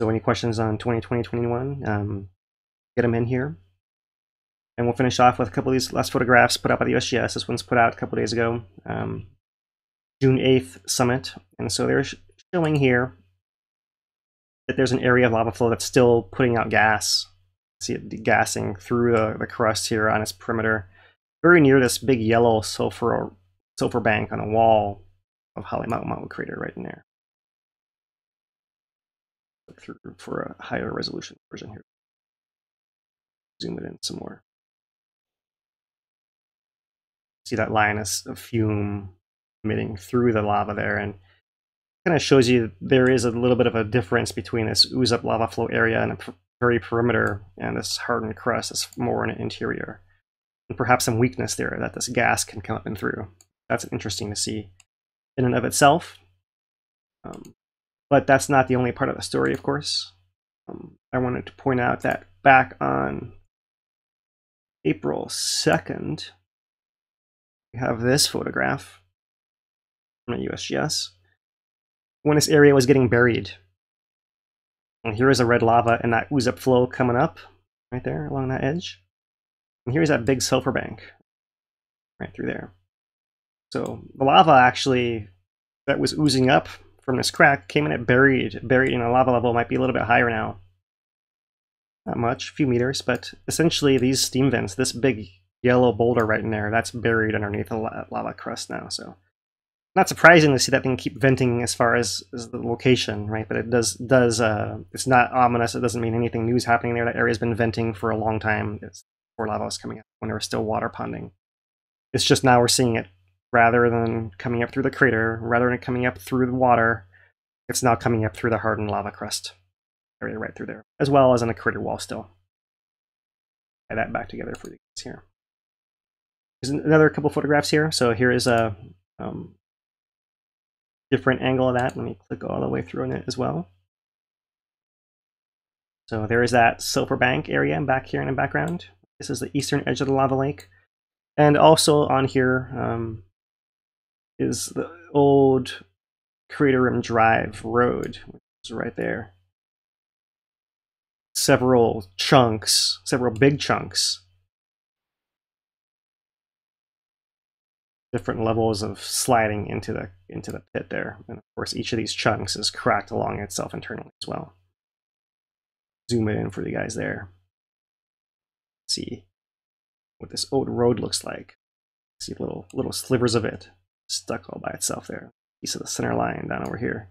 So any questions on 2020-21, um, get them in here. And we'll finish off with a couple of these last photographs put out by the USGS. This one's put out a couple days ago, um, June 8th summit. And so they're showing here that there's an area of lava flow that's still putting out gas. See it degassing through the, the crust here on its perimeter, very near this big yellow sulfur sulfur bank on a wall of Halemaʻumaʻu crater right in there. Look through for a higher resolution version here. Zoom it in some more. See that line of fume emitting through the lava there and kind of shows you there is a little bit of a difference between this ooze up lava flow area and the very perimeter and this hardened crust is more in interior. And perhaps some weakness there that this gas can come up and through. That's interesting to see in and of itself. Um, but that's not the only part of the story of course. Um, i wanted to point out that back on april 2nd we have this photograph from the USGS when this area was getting buried. And here is a red lava and that ooze up flow coming up right there along that edge. And here's that big sulfur bank right through there. So the lava actually that was oozing up from this crack came in it buried, buried in a lava level might be a little bit higher now. Not much, a few meters, but essentially these steam vents, this big yellow boulder right in there, that's buried underneath the lava crust now. So not surprising to see that thing keep venting as far as, as the location, right? But it does does uh, it's not ominous. It doesn't mean anything new is happening there. That area's been venting for a long time. It's before lava was coming up when there was still water ponding. It's just now we're seeing it rather than coming up through the crater, rather than coming up through the water. It's now coming up through the hardened lava crust area right through there, as well as on the crater wall still. Tie that back together for you guys here. There's another couple photographs here. So here is a um, different angle of that. Let me click all the way through on it as well. So there is that sulfur bank area back here in the background. This is the eastern edge of the lava lake. And also on here um, is the old Crater Rim Drive road, which is right there. Several chunks, several big chunks different levels of sliding into the into the pit there. And of course, each of these chunks is cracked along itself internally as well. Zoom it in for you guys there. See what this old road looks like. See little little slivers of it stuck all by itself there. Piece of the center line down over here.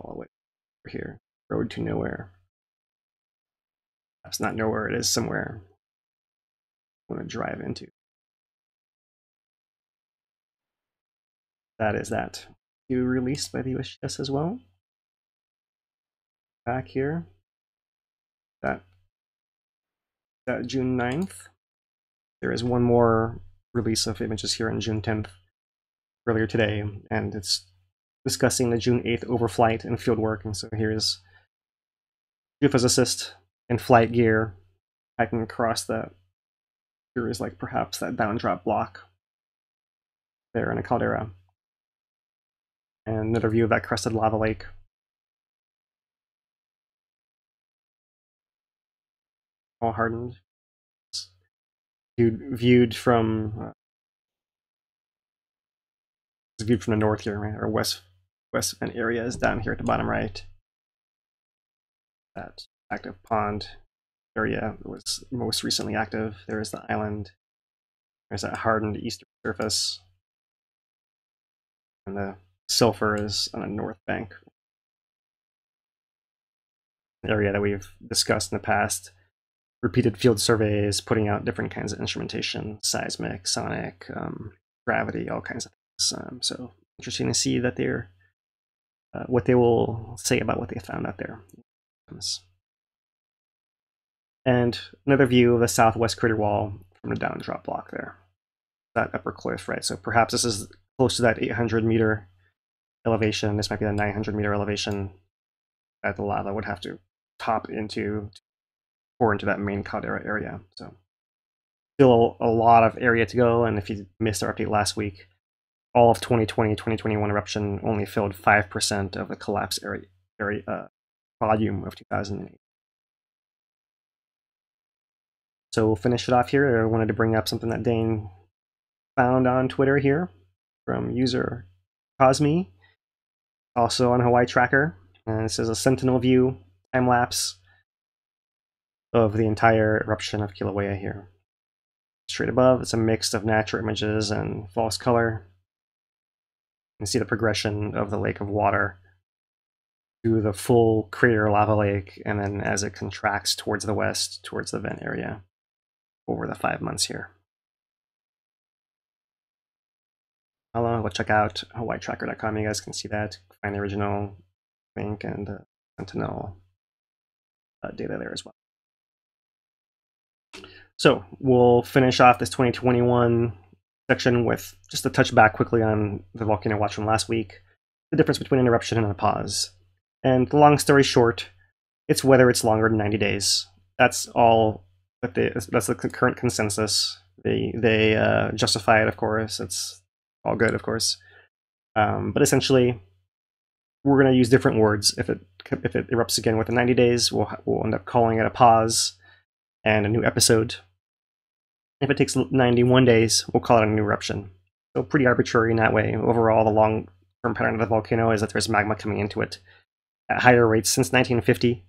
All the way over here. Road to nowhere. Perhaps not nowhere, it is somewhere. I want to drive into. That is that. You released by the USGS as well. Back here. That that June 9th. There is one more release of images here on June 10th earlier today, and it's discussing the June 8th overflight and fieldwork. And so here's geophysicist in flight gear, hiking across the. Here is like perhaps that downdrop block there in a caldera. And another view of that crested lava lake. All hardened. Viewed, viewed from uh, viewed from the north here, right? Or west west vent area is down here at the bottom right. That active pond area was most recently active. There is the island. There's that hardened eastern surface. And the sulfur is on the north bank. An area that we've discussed in the past. Repeated field surveys, putting out different kinds of instrumentation, seismic, sonic, um, gravity, all kinds of things. Um, so interesting to see that they're uh, what they will say about what they found out there and another view of the southwest crater wall from the downdrop block there. That upper cliff, right? So perhaps this is close to that 800 meter elevation. This might be the 900 meter elevation that the lava would have to top into, pour into that main caldera area. So still a lot of area to go. And if you missed our update last week, all of 2020, 2021 eruption only filled 5% of the collapse area, area uh, volume of 2008. So we'll finish it off here. I wanted to bring up something that Dane found on Twitter here from user Cosme, also on Hawaii Tracker. And this is a Sentinel view time lapse of the entire eruption of Kilauea here. Straight above, it's a mix of natural images and false color. You see the progression of the lake of water to the full crater lava lake, and then as it contracts towards the west, towards the vent area over the five months here. Hello, go check out hawaiitracker.com. You guys can see that, find the original link and uh, Sentinel uh, data there as well. So we'll finish off this 2021 section with just a touch back quickly on the volcano watch from last week, the difference between an eruption and a pause. And long story short, it's whether it's longer than 90 days. That's all that they that's the current consensus. They they uh, justify it, of course. It's all good, of course. Um, but essentially, we're going to use different words. If it if it erupts again within 90 days, we'll we'll end up calling it a pause and a new episode. If it takes 91 days, we'll call it a new eruption. So pretty arbitrary in that way. Overall, the long-term pattern of the volcano is that there's magma coming into it at higher rates since 1950,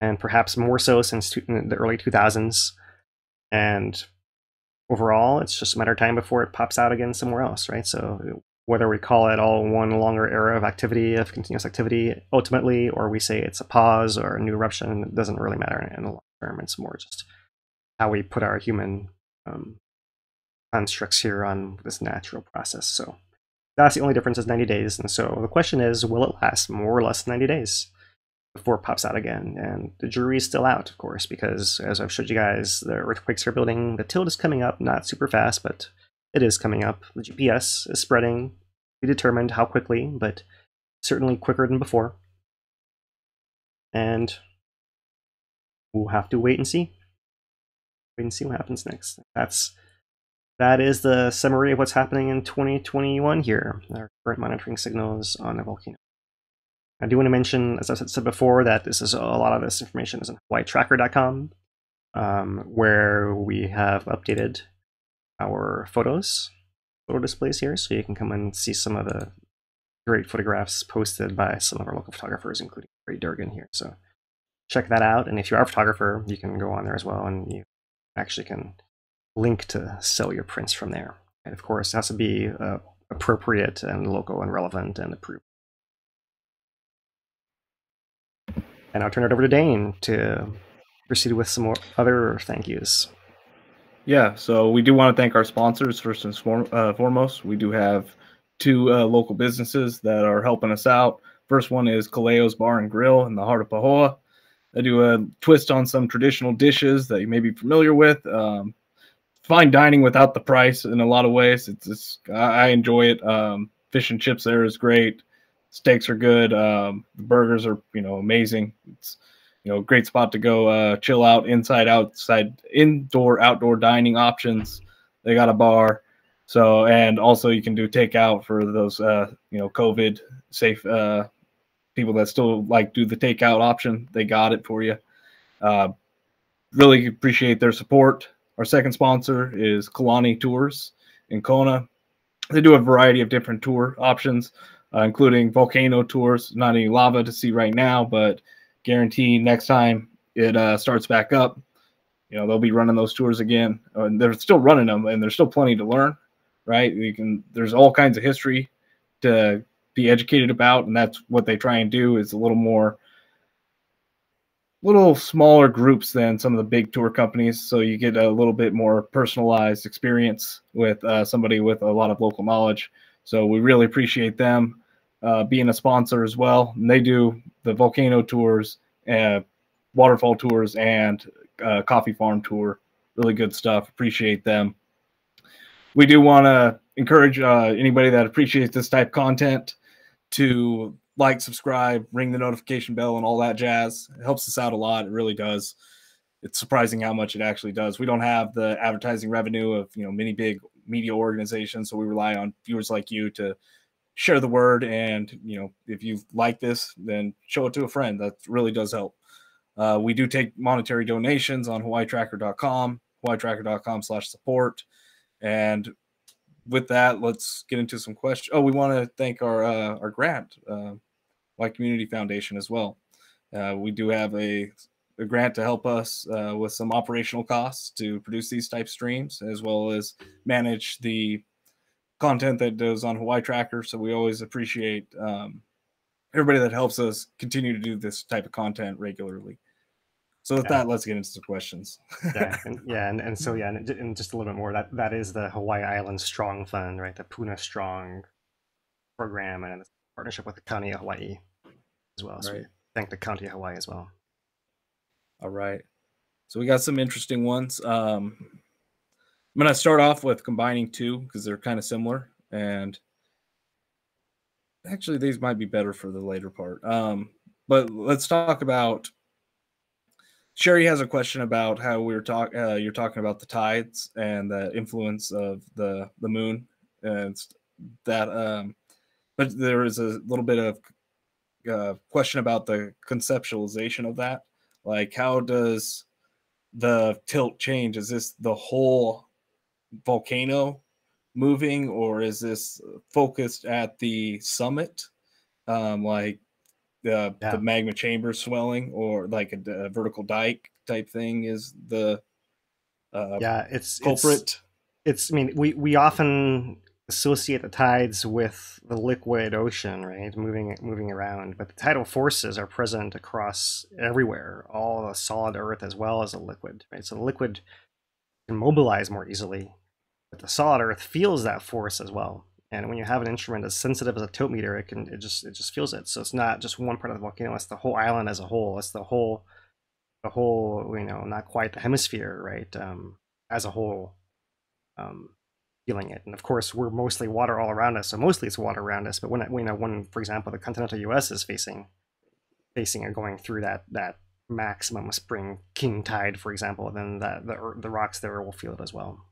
and perhaps more so since the early 2000s. And overall, it's just a matter of time before it pops out again somewhere else, right? So whether we call it all one longer era of activity, of continuous activity, ultimately, or we say it's a pause or a new eruption, it doesn't really matter in the long term. It's more just how we put our human um, constructs here on this natural process. So that's the only difference is 90 days. And so the question is, will it last more or less 90 days before it pops out again? And the jury is still out, of course, because as I've showed you guys, the earthquakes are building. The tilt is coming up, not super fast, but it is coming up. The GPS is spreading. We determined how quickly, but certainly quicker than before. And we'll have to wait and see. Wait and see what happens next. That's that is the summary of what's happening in 2021 here, our current monitoring signals on the volcano. I do want to mention, as I said before, that this is a lot of this information is on hawaiitracker.com, um, where we have updated our photos, photo displays here, so you can come and see some of the great photographs posted by some of our local photographers, including Ray Durgan here. So check that out, and if you are a photographer, you can go on there as well, and you actually can link to sell your prints from there. And of course, it has to be uh, appropriate and local and relevant and approved. And I'll turn it over to Dane to proceed with some more other thank yous. Yeah, so we do want to thank our sponsors first and uh, foremost. We do have two uh, local businesses that are helping us out. First one is Kaleo's Bar and Grill in the heart of Pahoa. They do a twist on some traditional dishes that you may be familiar with. Um, fine dining without the price in a lot of ways. It's, it's I enjoy it. Um, fish and chips there is great. Steaks are good. Um, the burgers are you know amazing. It's you know great spot to go uh, chill out inside, outside, indoor, outdoor dining options. They got a bar. So and also you can do takeout for those uh, you know COVID safe uh, people that still like do the takeout option. They got it for you. Uh, really appreciate their support. Our second sponsor is Kalani Tours in Kona. They do a variety of different tour options, uh, including volcano tours. Not any lava to see right now, but guarantee next time it uh, starts back up, you know they'll be running those tours again. Uh, and they're still running them, and there's still plenty to learn. Right? You can. There's all kinds of history to be educated about, and that's what they try and do. Is a little more little smaller groups than some of the big tour companies. So you get a little bit more personalized experience with uh, somebody with a lot of local knowledge. So we really appreciate them uh, being a sponsor as well. And they do the volcano tours uh, waterfall tours and uh, coffee farm tour. Really good stuff. Appreciate them. We do want to encourage uh, anybody that appreciates this type of content to like, subscribe, ring the notification bell, and all that jazz. It helps us out a lot. It really does. It's surprising how much it actually does. We don't have the advertising revenue of you know many big media organizations, so we rely on viewers like you to share the word. And you know, if you like this, then show it to a friend. That really does help. Uh, we do take monetary donations on hawaiitracker.com, hawaiitracker.com slash support. And with that, let's get into some questions. Oh, we want to thank our uh, our grant. Uh, Hawaii Community Foundation as well. Uh, we do have a, a, grant to help us uh, with some operational costs to produce these type streams, as well as manage the content that goes on Hawaii Tracker. So we always appreciate um, everybody that helps us continue to do this type of content regularly. So with yeah. that, let's get into some questions. yeah, and, yeah, and, and so yeah, and, and, just a little bit more. That that is the Hawaii Island Strong Fund, right? The Puna Strong program, and partnership with the County of Hawaii as well. So right. thank the County of Hawaii as well. All right. So we got some interesting ones. Um, I'm going to start off with combining two because they're kind of similar. And actually, these might be better for the later part. Um, but let's talk about. Sherry has a question about how we are talking. Uh, you're talking about the tides and the influence of the the moon, and that. Um, but there is a little bit of uh, question about the conceptualization of that. Like, how does the tilt change? Is this the whole volcano moving, or is this focused at the summit, um, like the Yeah. the magma chamber swelling, or like a, a vertical dike type thing is the uh, yeah, it's it's- culprit? it's I mean we we often associate the tides with the liquid ocean, right? Moving moving around, but the tidal forces are present across everywhere, all the solid earth as well as the liquid, right? So the liquid can mobilize more easily, but the solid earth feels that force as well. And when you have an instrument as sensitive as a tilt meter, it can it just it just feels it. So it's not just one part of the volcano; it's the whole island as a whole. It's the whole the whole you know not quite the hemisphere, right? Um, as a whole um, feeling it. And of course, we're mostly water all around us, so mostly it's water around us. But when you know, when for example, the continental U.S. is facing facing and going through that that maximum spring king tide, for example, then that the the rocks there will feel it as well.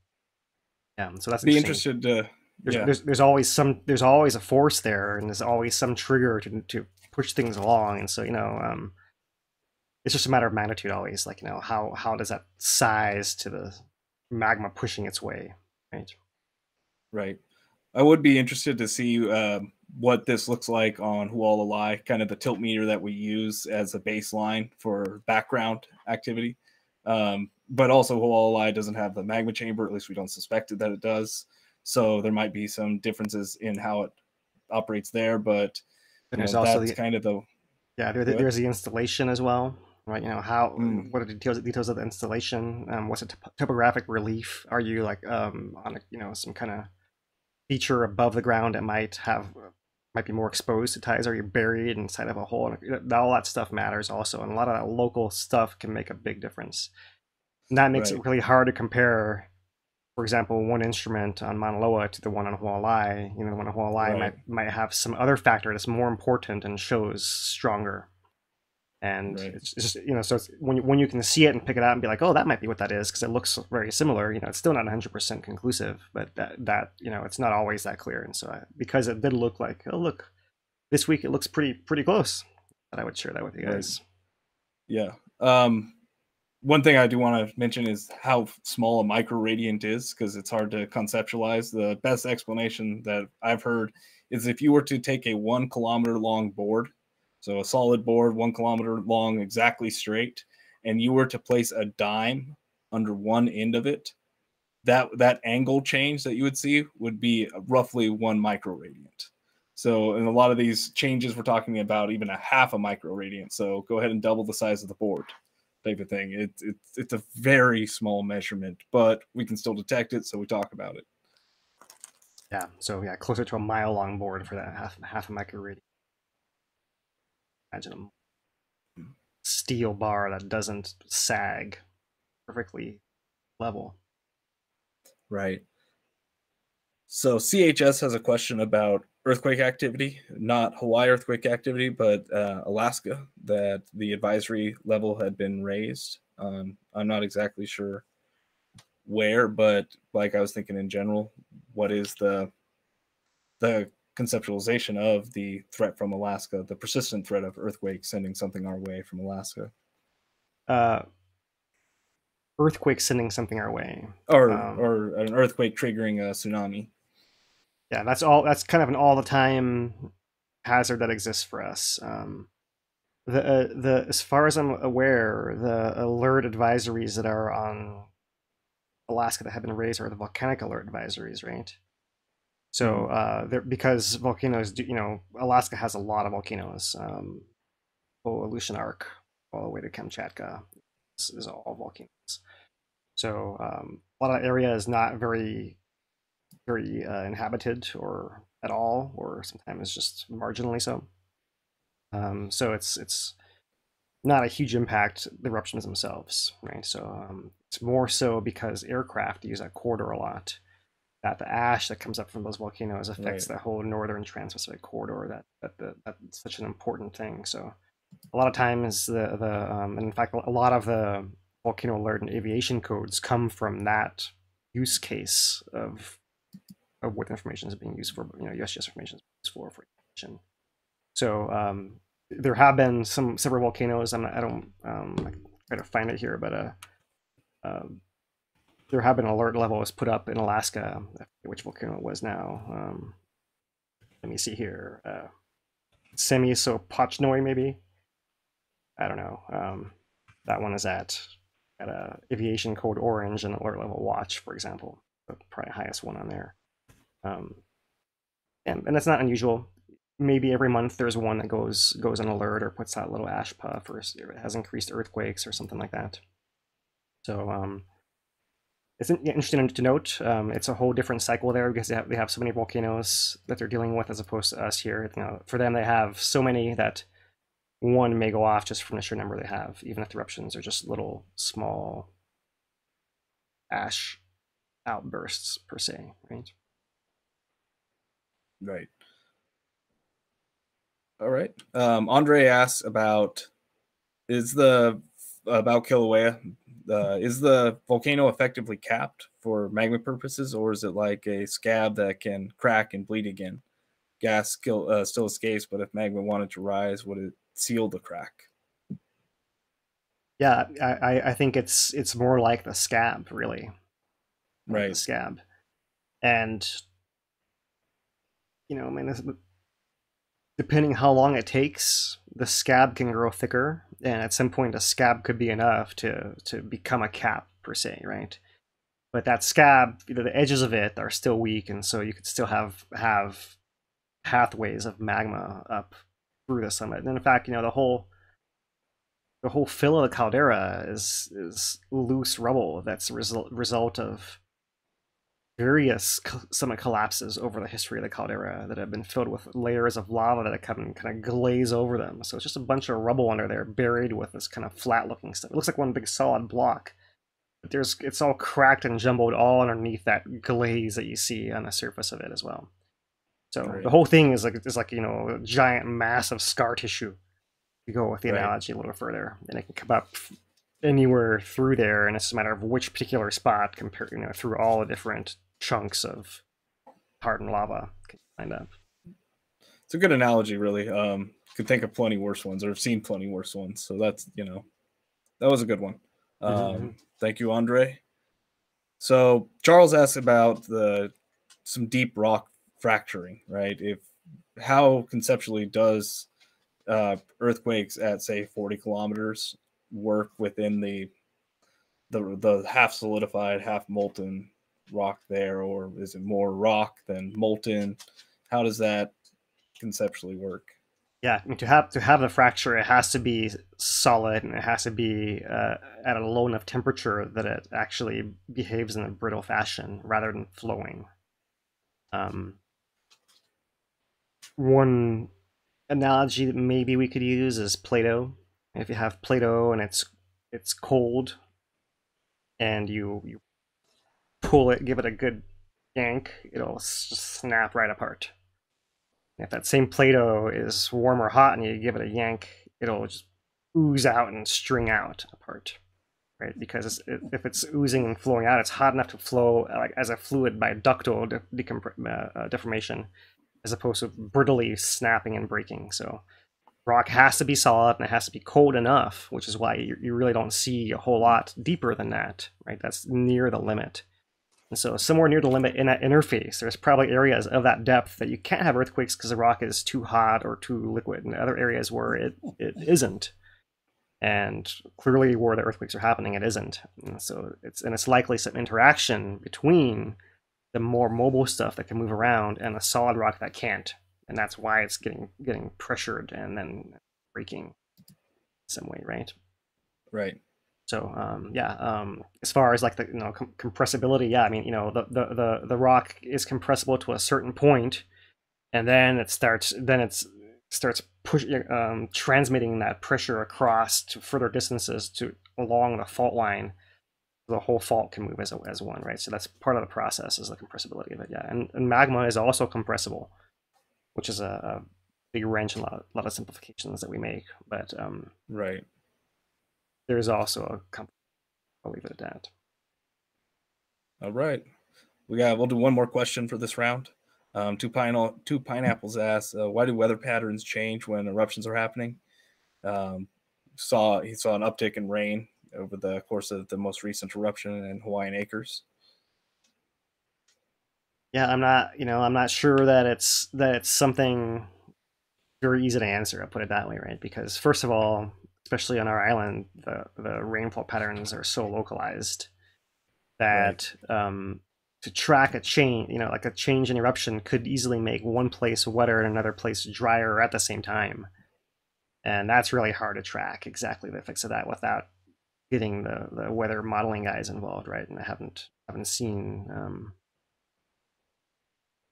Yeah, so that's Be interesting. interested to There's, yeah. there's there's always some there's always a force there, and there's always some trigger to to push things along. And so you know, um, it's just a matter of magnitude always. Like you know, how how does that size to the magma pushing its way, right? Right. I would be interested to see um, what this looks like on Hualalai, kind of the tilt meter that we use as a baseline for background activity. Um, but also, Hualalai doesn't have the magma chamber, at least we don't suspect it that it does. So there might be some differences in how it operates there. But And there's know, also that's the kind of the yeah there, there's the installation as well, right? You know how Mm. what are the details details of the installation? Um, what's the top- topographic relief? Are you like um on a you know some kind of feature above the ground that might have might be more exposed to tides? Are you buried inside of a hole? You know, All that stuff matters also, and a lot of that local stuff can make a big difference. And that makes it really hard to compare. For example, one instrument on Mauna Loa to the one on Hualalai. You know, the one on Hualalai Right. might might have some other factor that's more important and shows stronger. And Right. it's, just you know, so it's, when you, when you can see it and pick it out and be like, oh, that might be what that is because it looks very similar. You know, it's still not 100 percent conclusive, but that that you know, it's not always that clear. And so I, because it did look like, oh, look, this week it looks pretty pretty close. That I would share that with you Right. guys. Yeah. Um, one thing I do want to mention is how small a microradian is because it's hard to conceptualize. The best explanation that I've heard is if you were to take a one kilometer long board, so a solid board, one kilometer long, exactly straight, and you were to place a dime under one end of it, that that angle change that you would see would be roughly one microradian. So in a lot of these changes, we're talking about even a half a microradian. So go ahead and double the size of the board, type of thing. It's it's it's a very small measurement, but we can still detect it, so we talk about it. Yeah. So yeah, closer to a mile long board for that half half a microradian. Imagine a steel bar that doesn't sag perfectly level. Right. So CHS has a question about earthquake activity, not Hawaii earthquake activity, but uh, Alaska. That the advisory level had been raised. Um, I'm not exactly sure where, but like I was thinking in general, what is the the conceptualization of the threat from Alaska, the persistent threat of earthquake sending something our way from Alaska, Uh, earthquake sending something our way. or Um, or an earthquake triggering a tsunami? Yeah, that's all. That's kind of an all the time hazard that exists for us. Um, the uh, the as far as I'm aware, the alert advisories that are on Alaska that have been raised are the volcanic alert advisories, right? So uh, they're, because volcanoes, do, you know, Alaska has a lot of volcanoes. Um, whole Aleutian Arc all the way to Kamchatka is, is all volcanoes. So um, a lot of area is not very very uh, inhabited or at all, or sometimes just marginally so. Um, so it's it's not a huge impact the eruptions themselves, right? So um, it's more so because aircraft use that corridor a lot. That the ash that comes up from those volcanoes affects Right. the whole northern Trans-Pacific corridor. That that, that that's such an important thing. So a lot of times the the um, and in fact a lot of the volcano alert and aviation codes come from that use case of of what information is being used for. You know, USGS information is used for for aviation. So um, there have been some several volcanoes. I'm I don't um, I try to find it here, but uh, um, there have been alert levels put up in Alaska, which volcano it was now. Um, let me see here. Uh, Semisopochnoi, maybe. I don't know. Um, that one is at at a aviation code orange and alert level watch, for example. The probably highest one on there. Um, and and that's not unusual. Maybe every month there's one that goes goes on alert or puts out a little ash puff or has increased earthquakes or something like that. So um, it's interesting to note. Um, it's a whole different cycle there because they have, they have so many volcanoes that they're dealing with as opposed to us here. You know, for them, they have so many that one may go off just from the sheer number they have, even if the eruptions are just little small ash outbursts per se, right? Right. All right. Um, Andre asks about is the about Kilauea uh, is the volcano effectively capped for magma purposes, or is it like a scab that can crack and bleed again? Gas still, uh, still escapes, but if magma wanted to rise, would it seal the crack? Yeah, I, I think it's it's more like the scab, really. Like right. The scab, and you know, I mean, depending how long it takes, the scab can grow thicker, and at some point, a scab could be enough to to become a cap per se, right? But that scab, you know, the edges of it are still weak, and so you could still have have pathways of magma up through the summit. And in fact, you know, the whole the whole fill of the caldera is is loose rubble that's a result result of various summit collapses over the history of the caldera that have been filled with layers of lava that have come and kind of glaze over them. So it's just a bunch of rubble under there buried with this kind of flat looking stuff. It looks like one big solid block. But there's it's all cracked and jumbled all underneath that glaze that you see on the surface of it as well. So right. the whole thing is like is like, you know, a giant mass of scar tissue. You go with the right. analogy a little further, and it can come up anywhere through there, and it's a matter of which particular spot compared, you know, through all the different chunks of hardened lava kind of. It's a good analogy, really. Um, could think of plenty worse ones, or have seen plenty worse ones. So that's you know, that was a good one. Um, mm-hmm. Thank you, Andre. So Charles asked about the some deep rock fracturing, right? If how conceptually does uh, earthquakes at say 40 kilometers work within the the the half solidified, half molten rock there, or is it more rock than molten? How does that conceptually work? Yeah, to have to have the fracture, it has to be solid and it has to be uh, at a low enough temperature that it actually behaves in a brittle fashion rather than flowing. Um, one analogy that maybe we could use is Play-Doh. If you have Play-Doh and it's it's cold, and you you pull it, give it a good yank, it'll snap right apart. If that same Play-Doh is warm or hot and you give it a yank, it'll just ooze out and string out apart, right? Because it's, if it's oozing and flowing out, it's hot enough to flow like as a fluid by ductile de- uh, uh, deformation, as opposed to brittly snapping and breaking. So rock has to be solid and it has to be cold enough, which is why you, you really don't see a whole lot deeper than that, right? That's near the limit. And so somewhere near the limit in that interface, there's probably areas of that depth that you can't have earthquakes because the rock is too hot or too liquid, and other areas where it, it isn't. And clearly where the earthquakes are happening, it isn't. And so it's and it's likely some interaction between the more mobile stuff that can move around and the solid rock that can't. And that's why it's getting getting pressured and then breaking some way, right? Right. So um, yeah, um, as far as like the you know com- compressibility, yeah, I mean you know the, the the the rock is compressible to a certain point, and then it starts then it's starts push um, transmitting that pressure across to further distances to along the fault line. The whole fault can move as a, as one, right? So that's part of the process is the compressibility of it. Yeah, and, and magma is also compressible, which is a, a big wrench and a lot, of, a lot of simplifications that we make. But um, right there's also a company. I'll leave it at that. All right. We got. We'll do one more question for this round. Um, two pine two pineapples asked, uh, "Why do weather patterns change when eruptions are happening?" Um, saw he saw an uptick in rain over the course of the most recent eruption in Hawaiian Acres. yeah, I'm not, you know, I'm not sure that it's that it's something very easy to answer. I'll put it that way, right? Because first of all, especially on our island, the the rainfall patterns are so localized that um, to track a change, you know, like a change in eruption could easily make one place wetter and another place drier at the same time, and that's really hard to track exactly the effects of that without getting the the weather modeling guys involved, right? And I haven't haven't seen um,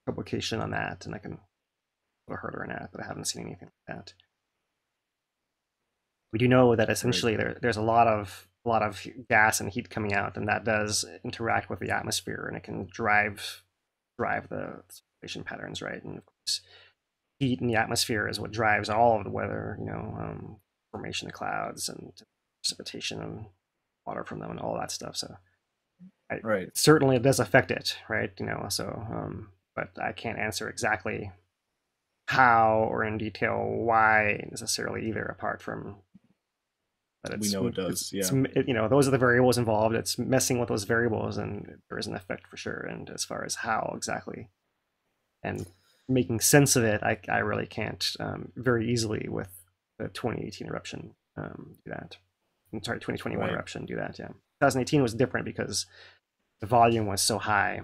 publication on that, and I can put a herder in that, but I haven't seen anything like that. We do know that essentially there, there's a lot of a lot of gas and heat coming out, and that does interact with the atmosphere, and it can drive drive the circulation patterns, right? And of course, heat in the atmosphere is what drives all of the weather, you know, um, formation of clouds and precipitation and water from them and all that stuff. So, I, Right. certainly it does affect it, right? You know, so um, but I can't answer exactly how or in detail why necessarily either, apart from that We know it does, it's- yeah. it's, you know, those are the variables involved. It's messing with those variables, and there is an effect for sure. And as far as how exactly, and making sense of it, I I really can't um, very easily with the 2018 eruption um, do that. I'm sorry, 2021 Right. eruption do that. Yeah, 2018 was different because the volume was so high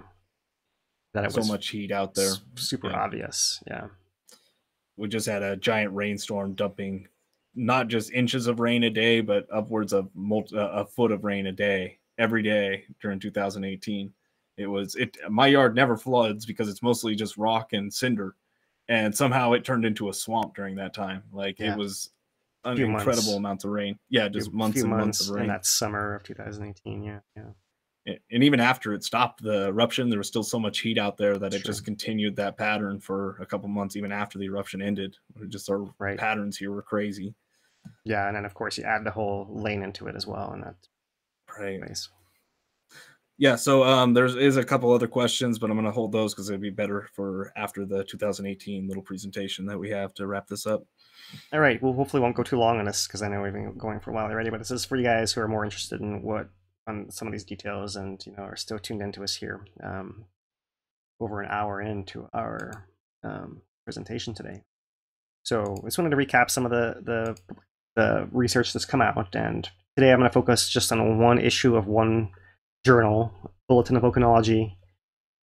that it So was much heat out there. super Yeah. obvious. Yeah. we just had a giant rainstorm dumping not just inches of rain a day, but upwards of multi, uh, a foot of rain a day every day during 2018. It was it. My yard never floods because it's mostly just rock and cinder, and somehow it turned into a swamp during that time. Like Yeah. it was an Few months. incredible amounts of rain. Yeah, just few- months few and months, of in rain. that summer of 2018. Yeah, yeah. And even after it stopped the eruption, there was still so much heat out there that it Sure. just continued that pattern for a couple months, even after the eruption ended. It just our Right. patterns here were crazy. Yeah, and then of course you add the whole lane into it as well, and that's Right. nice. Yeah. So um, there's a couple other questions, but I'm going to hold those because it'd be better for after the 2018 little presentation that we have to wrap this up. All right, well, hopefully won't go too long on this because I know we've been going for a while already. But this is for you guys who are more interested in what on some of these details and you know are still tuned into us here. Um, over an hour into our um, presentation today. So I just wanted to recap some of the the, the research that's come out, and today I'm going to focus just on one issue of one journal, Bulletin of Volcanology,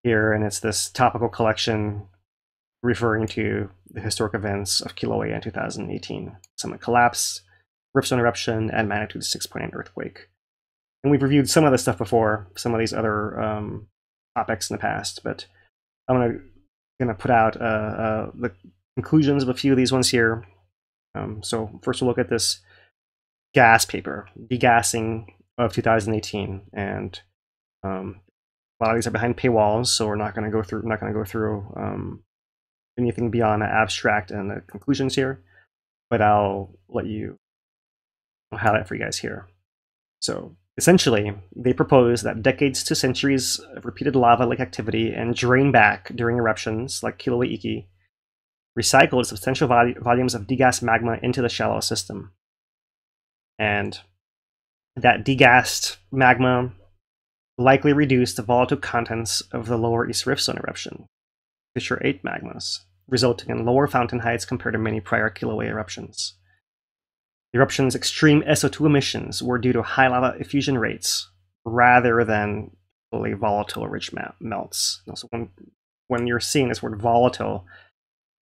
here, and it's this topical collection referring to the historic events of Kilauea in 2018, summit collapse, rift zone eruption, and magnitude 6.8 earthquake. And we've reviewed some of this stuff before, some of these other um, topics in the past, but I'm gonna gonna put out uh, uh, the conclusions of a few of these ones here. Um, so first, we'll look at this gas paper, degassing of 2018, and um, a lot of these are behind paywalls, so we're not gonna go through. Not gonna go through um, anything beyond the abstract and the conclusions here, but I'll let you highlight for you guys here. So essentially, they propose that decades to centuries of repeated lava lake activity and drain back during eruptions like Kilauea Iki recycled substantial vol- volumes of degassed magma into the shallow system. And that degassed magma likely reduced the volatile contents of the lower East Rift Zone eruption, Fissure 8 magmas, resulting in lower fountain heights compared to many prior Kilauea eruptions. The eruption's extreme SO2 emissions were due to high lava effusion rates rather than fully volatile rich melts. So when, when you're seeing this word volatile,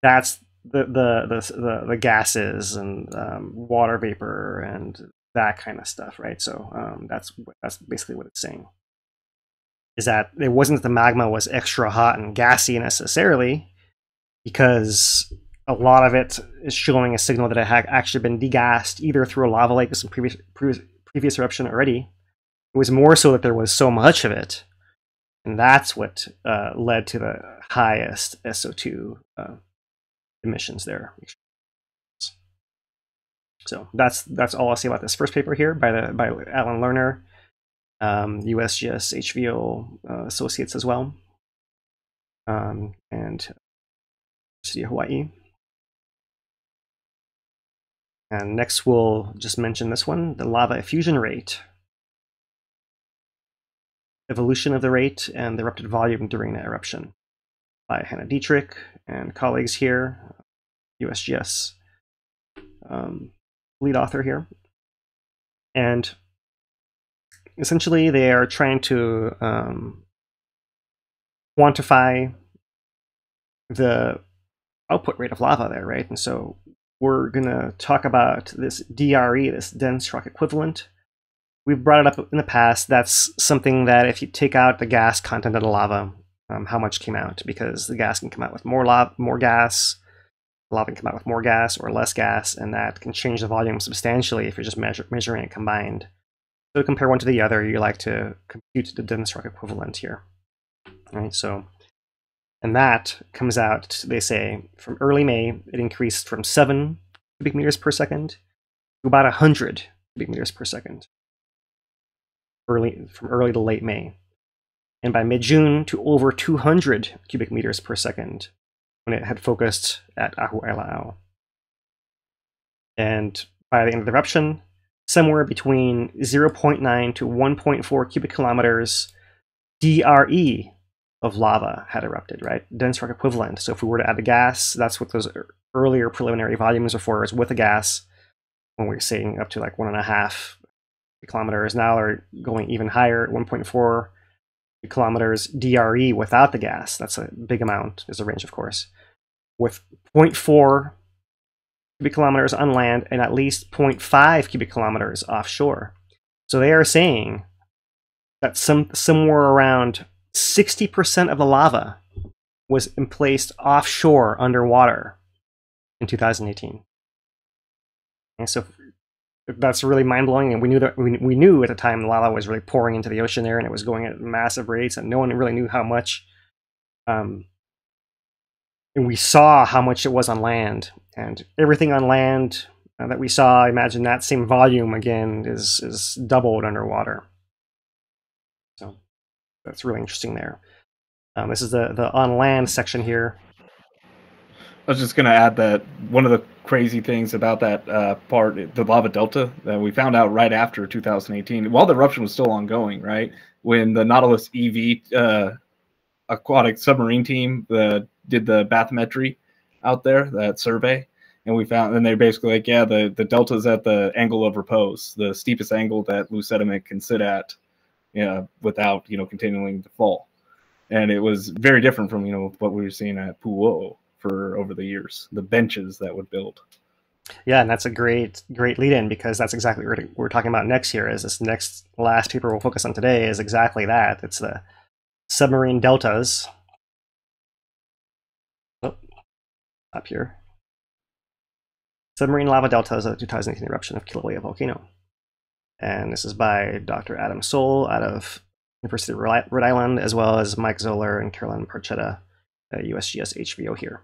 that's the the the the, the gases and um, water vapor and that kind of stuff, right? So um, that's that's basically what it's saying. Is that it wasn't that the magma was extra hot and gassy necessarily, because a lot of it is showing a signal that it had actually been degassed either through a lava lake with some previous previous, previous eruption already. It was more so that there was so much of it, and that's what uh, led to the highest SO2 uh, emissions there. So that's that's all I'll say about this first paper here by the by Allan Lerner, um, USGS HVO uh, Associates as well, um, and University of Hawaii. And next we'll just mention this one, the lava effusion rate. Evolution of the rate and the erupted volume during the eruption. By Hannah Dietterich and colleagues here, USGS um, lead author here. And essentially, they are trying to um, quantify the output rate of lava there, right? And so we're going to talk about this DRE, this dense rock equivalent. We've brought it up in the past. That's something that if you take out the gas content of the lava, um, how much came out, because the gas can come out with more lava, more gas, lava can come out with more gas or less gas, and that can change the volume substantially if you're just measure, measuring it combined. So to compare one to the other, you like to compute the dense rock equivalent here. All right, so and that comes out, they say, from early May, it increased from 7 cubic meters per second to about 100 cubic meters per second early, from early to late May. And by mid June, to over 200 cubic meters per second when it had focused at Ahu'aila'au. And by the end of the eruption, somewhere between 0.9 to 1.4 cubic kilometers DRE of lava had erupted, right? Dense rock equivalent. So if we were to add the gas, that's what those earlier preliminary volumes are for, is with the gas, when we are saying up to like one and a half kilometers. Now they're going even higher, 1.4 kilometers DRE without the gas. That's a big amount, is the range, of course. With 0.4 cubic kilometers on land and at least 0.5 cubic kilometers offshore. So they are saying that some somewhere around 60% of the lava was emplaced offshore underwater in 2018. And so that's really mind blowing. And we knew that we, we knew at the time lava was really pouring into the ocean there and it was going at massive rates, and no one really knew how much. Um, and we saw how much it was on land, and everything on land uh, that we saw, imagine that same volume again is is doubled underwater. So that's really interesting there. Um, this is the the on land section here. I was just going to add that one of the crazy things about that uh, part, the lava delta, that we found out right after 2018, while the eruption was still ongoing, right? When the Nautilus EV uh, aquatic submarine team uh, did the bathymetry out there, that survey, and we found, and they're basically like, yeah, the the delta is at the angle of repose, the steepest angle that loose sediment can sit at, you know, without you know continuing to fall, and it was very different from you know what we were seeing at Pu'u'ō'ō for over the years, the benches that would build. Yeah, and that's a great, great lead in because that's exactly what we're talking about next here. Is this next last paper we'll focus on today is exactly that. It's the submarine deltas. Oh, up here. Submarine lava deltas of the 2018 eruption of Kilauea volcano. And this is by Dr. Adam Soule out of University of Rhode Island, as well as Mike Zoeller and Carolyn Parcheta USGS HVO here.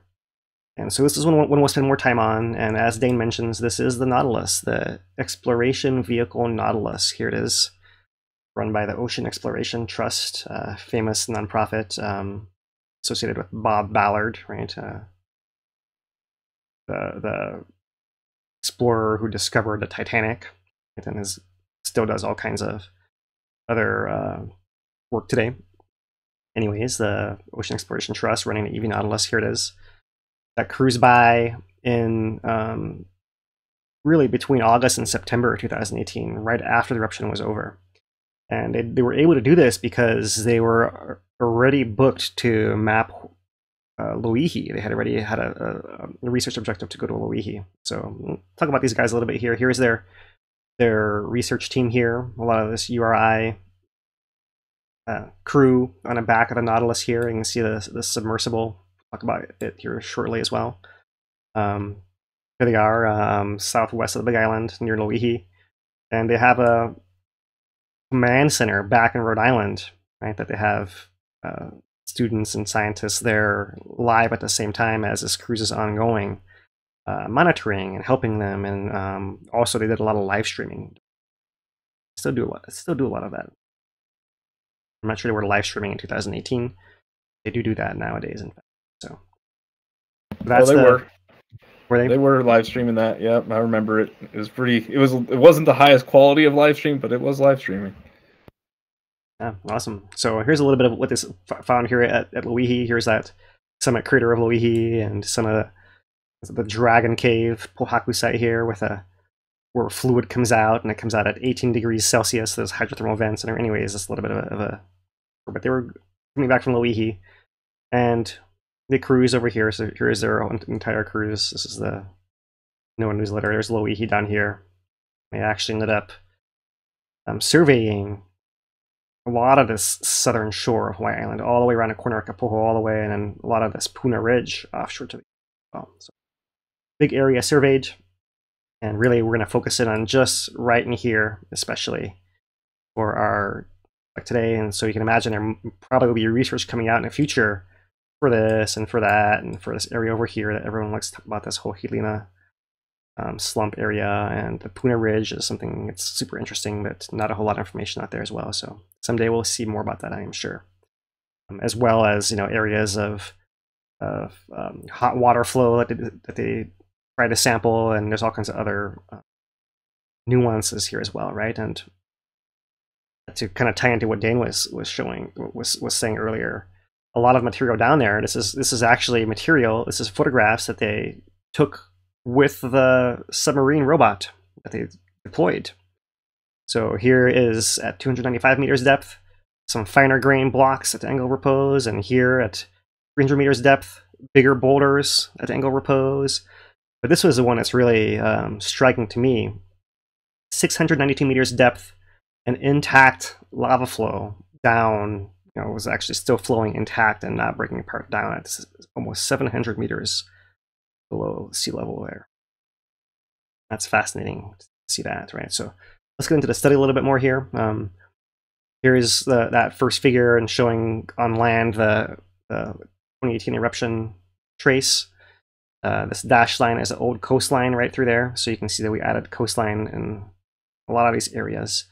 And so this is one, one we'll spend more time on. And as Dane mentions, this is the Nautilus, the exploration vehicle Nautilus. Here it is, run by the Ocean Exploration Trust, uh, famous nonprofit um, associated with Bob Ballard, right? Uh, the the explorer who discovered the Titanic, and is still does all kinds of other uh, work today. Anyways, the Ocean Exploration Trust running the EV Nautilus. Here it is that cruised by in um, really between August and September of 2018, right after the eruption was over. And they, they were able to do this because they were already booked to map uh, Loihi. They had already had a, a, a, research objective to go to Loihi. So we'll talk about these guys a little bit here. Here's their their research team here. A lot of this URI uh, crew on the back of the Nautilus here. You can see the, the submersible talk about it here shortly as well. Um, here they are, um, southwest of the Big Island near Loihi, and they have a command center back in Rhode Island, right? That they have uh, students and scientists there live at the same time as this cruise is ongoing, uh, monitoring and helping them, and um, also they did a lot of live streaming. Still do a lot. Still do a lot of that. I'm not sure they were live streaming in 2018. They do do that nowadays, in fact. So that's well, they the, were. Were they? They were live streaming that. Yep, I remember it. It was pretty. It was. It wasn't the highest quality of live stream, but it was live streaming. Yeah, awesome. So here's a little bit of what this found here at, at Loihi. Here's that summit crater of Loihi and some of the, the dragon cave Pohaku site here with a where fluid comes out and it comes out at 18 degrees Celsius. There's hydrothermal vents and anyways, it's a little bit of a, of a but they were coming back from Loihi and the cruise over here. So here is their entire cruise. This is the NOAA newsletter. There's Loihi down here. They actually ended up um, surveying a lot of this southern shore of Hawaii Island, all the way around the corner of Kapoho, all the way, and then a lot of this Puna Ridge offshore to the well. So big area surveyed, and really we're going to focus in on just right in here, especially for our like today. And so you can imagine there probably will be research coming out in the future for this and for that and for this area over here that everyone likes to talk about this whole Hilina um, slump area and the Puna Ridge is something that's super interesting, but not a whole lot of information out there as well. So someday we'll see more about that, I am sure, um, as well as you know areas of of um, hot water flow that they, that they try to sample, and there's all kinds of other uh, nuances here as well, right? And to kind of tie into what Dane was was showing was was saying earlier, a lot of material down there. This is this is actually material. This is photographs that they took with the submarine robot that they deployed. So here is at 295 meters depth, some finer grain blocks at angle repose, and here at 300 meters depth, bigger boulders at angle repose. But this was the one that's really um, striking to me. 692 meters depth, an intact lava flow down, you know, was actually still flowing intact and not breaking apart down at almost 700 meters below sea level there. That's fascinating to see that, right? So let's get into the study a little bit more here. Um, here is the, that first figure and showing on land the, the 2018 eruption trace. Uh, this dashed line is an old coastline right through there, so you can see that we added coastline in a lot of these areas.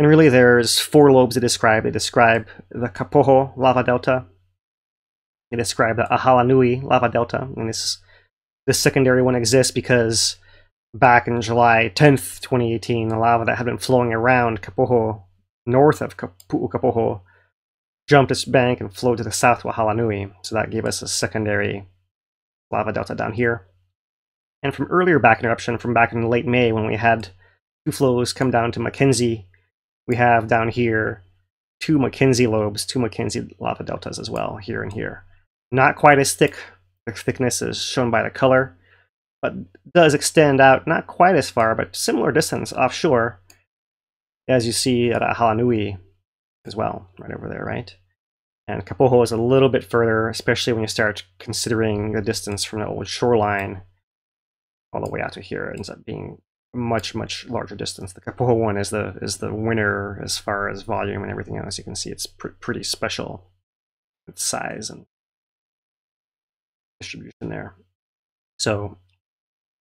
And really there's four lobes to describe. They describe the Kapoho lava delta. They describe the Ahalanui lava delta, and this the secondary one exists because back in July 10th, 2018, the lava that had been flowing around Kapoho, north of Pu'ukapoho, jumped its bank and flowed to the south to Halanui. So that gave us a secondary lava delta down here. And from earlier back in eruption, from back in late May when we had two flows come down to Mackenzie, we have down here two Mackenzie lobes, two Mackenzie lava deltas as well, here and here. Not quite as thick the thickness is shown by the color, but does extend out not quite as far, but similar distance offshore, as you see at Halanui as well, right over there, right? And Kapoho is a little bit further, especially when you start considering the distance from the old shoreline all the way out to here. It ends up being much, much larger distance. The Kapoho one is the is the winner as far as volume and everything else. You can see it's pr pretty special its size and distribution there. So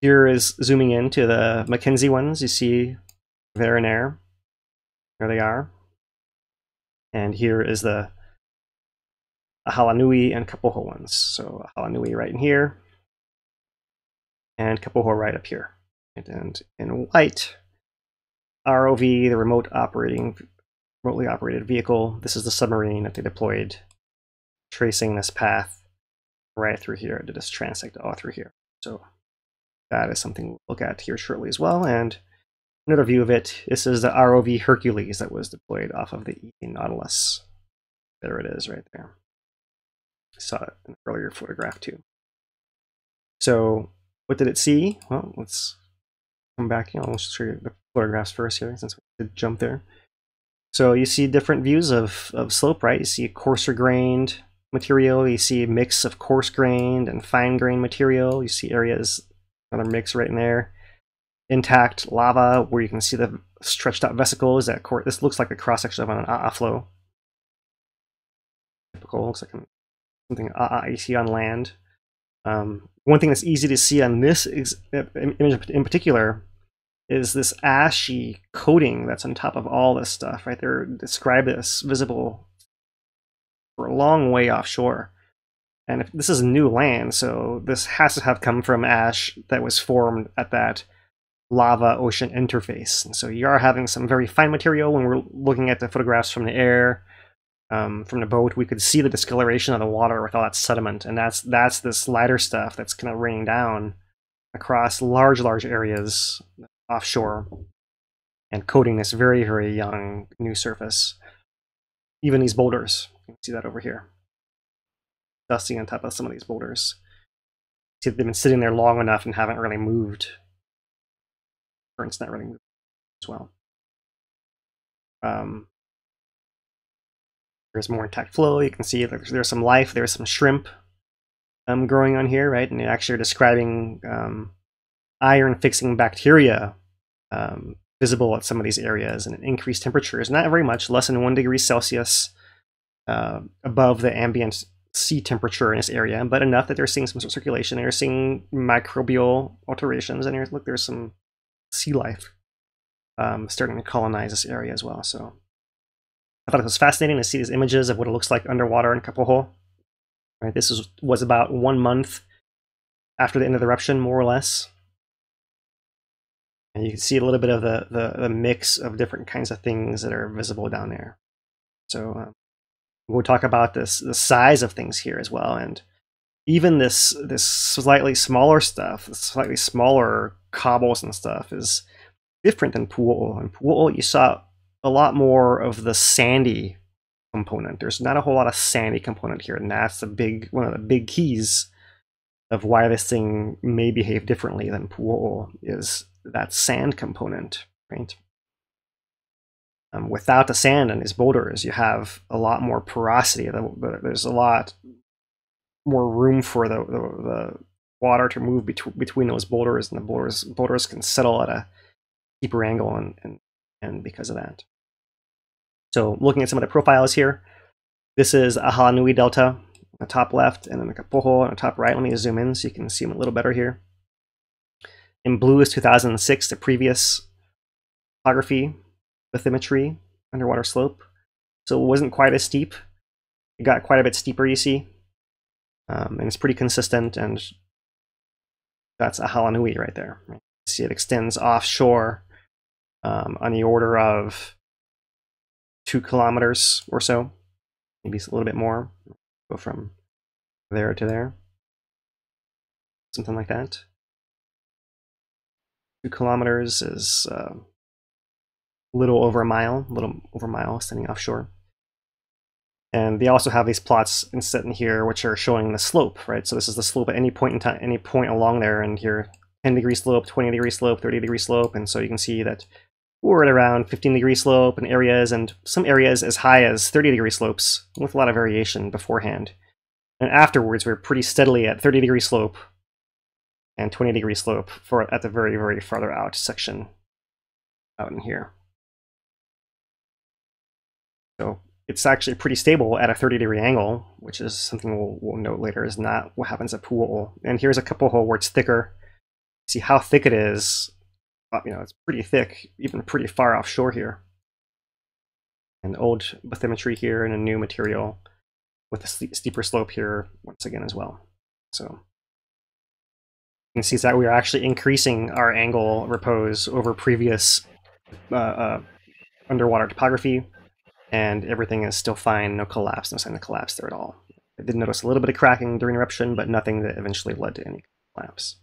here is zooming in to the Mackenzie ones. You see there and there. There they are. And here is the Halanui and Kapoho ones. So Halanui right in here. And Kapoho right up here. And in white, ROV, the remote operating, remotely operated vehicle. This is the submarine that they deployed, tracing this path right through here. to just transect all through here. So that is something we'll look at here shortly as well. And another view of it, this is the ROV Hercules that was deployed off of the Nautilus. There it is right there. I saw it in an earlier photograph too. So what did it see? Well, let's come back. Know, let's show you the photographs first here since we did jump there. So you see different views of, of slope, right? You see a coarser grained, material. You see a mix of coarse grained and fine grained material. You see areas, another mix right in there. Intact lava where you can see the stretched out vesicles. That this looks like a cross section of an AA flow. Typical, looks like something AA you see on land. Um, one thing that's easy to see on this image in particular is this ashy coating that's on top of all this stuff, right? They're described as visible for a long way offshore. And if, this is new land, so this has to have come from ash that was formed at that lava ocean interface. And so you are having some very fine material when we're looking at the photographs from the air. um, from the boat, we could see the discoloration of the water with all that sediment, and that's that's this lighter stuff that's kind of raining down across large, large areas offshore and coating this very, very young new surface. Even these boulders, you can see that over here, dusting on top of some of these boulders. See, they've been sitting there long enough and haven't really moved. Current's not really as well. Um, there's more intact flow. You can see there's, there's some life. There's some shrimp um, growing on here, right? And they actually are describing um, iron fixing bacteria um, visible at some of these areas and an increased temperatures. Not very much, less than one degree Celsius uh, above the ambient sea temperature in this area, but enough that they're seeing some circulation. and They're seeing microbial alterations, and look, there's some sea life um, starting to colonize this area as well. So I thought it was fascinating to see these images of what it looks like underwater in Kapoho. Right, this was, was about one month after the end of the eruption, more or less. And you can see a little bit of the, the, the mix of different kinds of things that are visible down there. So um, we'll talk about this the size of things here as well, and even this this slightly smaller stuff, slightly smaller cobbles and stuff is different than pool. In Pu'u'ō'ō, you saw a lot more of the sandy component. There's not a whole lot of sandy component here, and that's the big one of the big keys of why this thing may behave differently than pool is that sand component, right? Um, without the sand and these boulders, you have a lot more porosity. There's a lot more room for the, the, the water to move bet between those boulders, and the boulders boulders can settle at a deeper angle, and, and and because of that. So looking at some of the profiles here, this is a Delta on the top left, and then the Kapoho on the top right. Let me zoom in so you can see them a little better here. In blue is 2006, the previous photography bathymetry underwater slope. So it wasn't quite as steep. It got quite a bit steeper, you see. Um, and it's pretty consistent, and that's a Halanui right there. See, it extends offshore um, on the order of two kilometers or so, maybe a little bit more. Go from there to there, something like that. Two kilometers is a little over a mile, a little over a mile standing offshore. And they also have these plots inset in here, which are showing the slope, right? So this is the slope at any point in time, any point along there, and here 10 degree slope, 20 degree slope, 30 degree slope, and so you can see that we're at around 15 degree slope in areas, and some areas as high as 30 degree slopes with a lot of variation beforehand. And afterwards, we're pretty steadily at 30 degree slope and 20 degree slope for at the very, very farther out section out in here. So it's actually pretty stable at a 30 degree angle, which is something we'll, we'll note later is not what happens at pool. And here's a Kapoho where it's thicker. See how thick it is uh, you know, it's pretty thick, even pretty far offshore here. An old bathymetry here and a new material with a steeper slope here once again as well. So can see that we are actually increasing our angle repose over previous uh, uh, underwater topography, and everything is still fine, no collapse, no sign of collapse there at all. I did notice a little bit of cracking during eruption, but nothing that eventually led to any collapse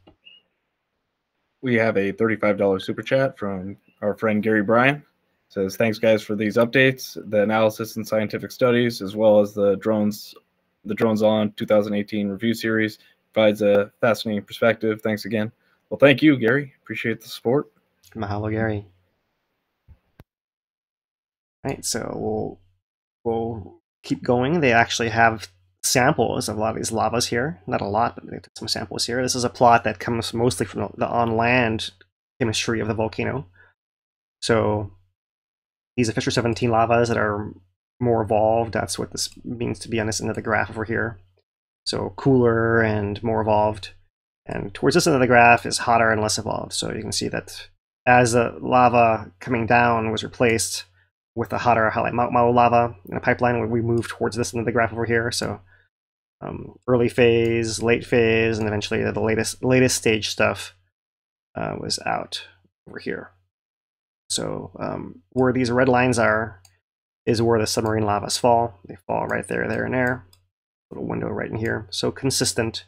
we have a $35 super chat from our friend Gary Bryan. Says thanks guys for these updates, the analysis and scientific studies, as well as the drones, the drones on 2018 review series provides a fascinating perspective. Thanks again. Well, thank you, Gary. Appreciate the support. Mahalo, Gary. All right, so we'll we'll keep going. They actually have samples of a lot of these lavas here. Not a lot, but they took some samples here. This is a plot that comes mostly from the on-land chemistry of the volcano. So these are Fissure 17 lavas that are more evolved. That's what this means to be on this end of the graph over here. So cooler and more evolved. And towards this end of the graph is hotter and less evolved. So you can see that as the lava coming down was replaced with the hotter Halemaʻumaʻu lava in a pipeline, we move towards this end of the graph over here. So um, early phase, late phase, and eventually the latest latest stage stuff uh, was out over here. So um, where these red lines are is where the submarine lavas fall. They fall right there, there, and there. Little window right in here. So consistent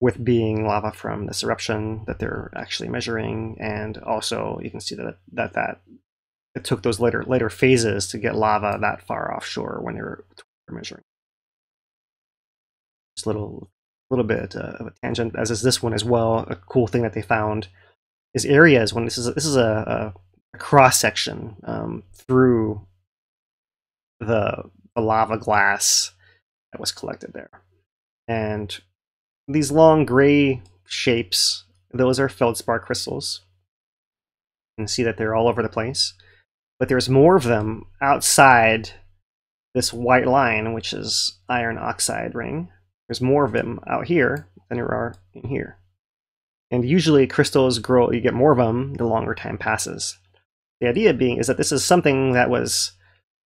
with being lava from this eruption that they're actually measuring, and also you can see that that that it took those later later phases to get lava that far offshore when they're measuring. Just a little little bit uh, of a tangent, as is this one as well. A cool thing that they found is areas when this is this is a, a cross section um, through the, the lava glass that was collected there, and these long gray shapes, those are feldspar crystals. You can see that they're all over the place. But there's more of them outside this white line, which is iron oxide ring. There's more of them out here than there are in here. And usually crystals grow, you get more of them the longer time passes. The idea being is that this is something that was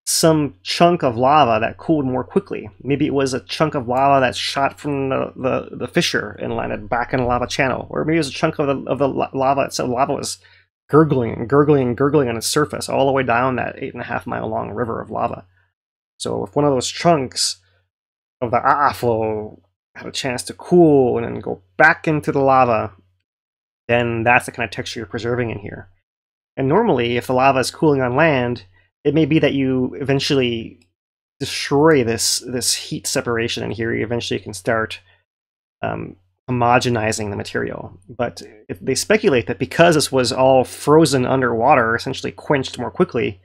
some chunk of lava that cooled more quickly. Maybe it was a chunk of lava that shot from the, the, the fissure and landed back in a lava channel. Or maybe it was a chunk of the, of the lava itself. Lava was gurgling and gurgling and gurgling on its surface all the way down that eight and a half mile long river of lava. So if one of those chunks of the A'a flow had a chance to cool and then go back into the lava, then that's the kind of texture you're preserving in here. And normally, if the lava is cooling on land, it may be that you eventually destroy this this heat separation in here. You eventually can start um, homogenizing the material. But they speculate that because this was all frozen underwater, essentially quenched more quickly,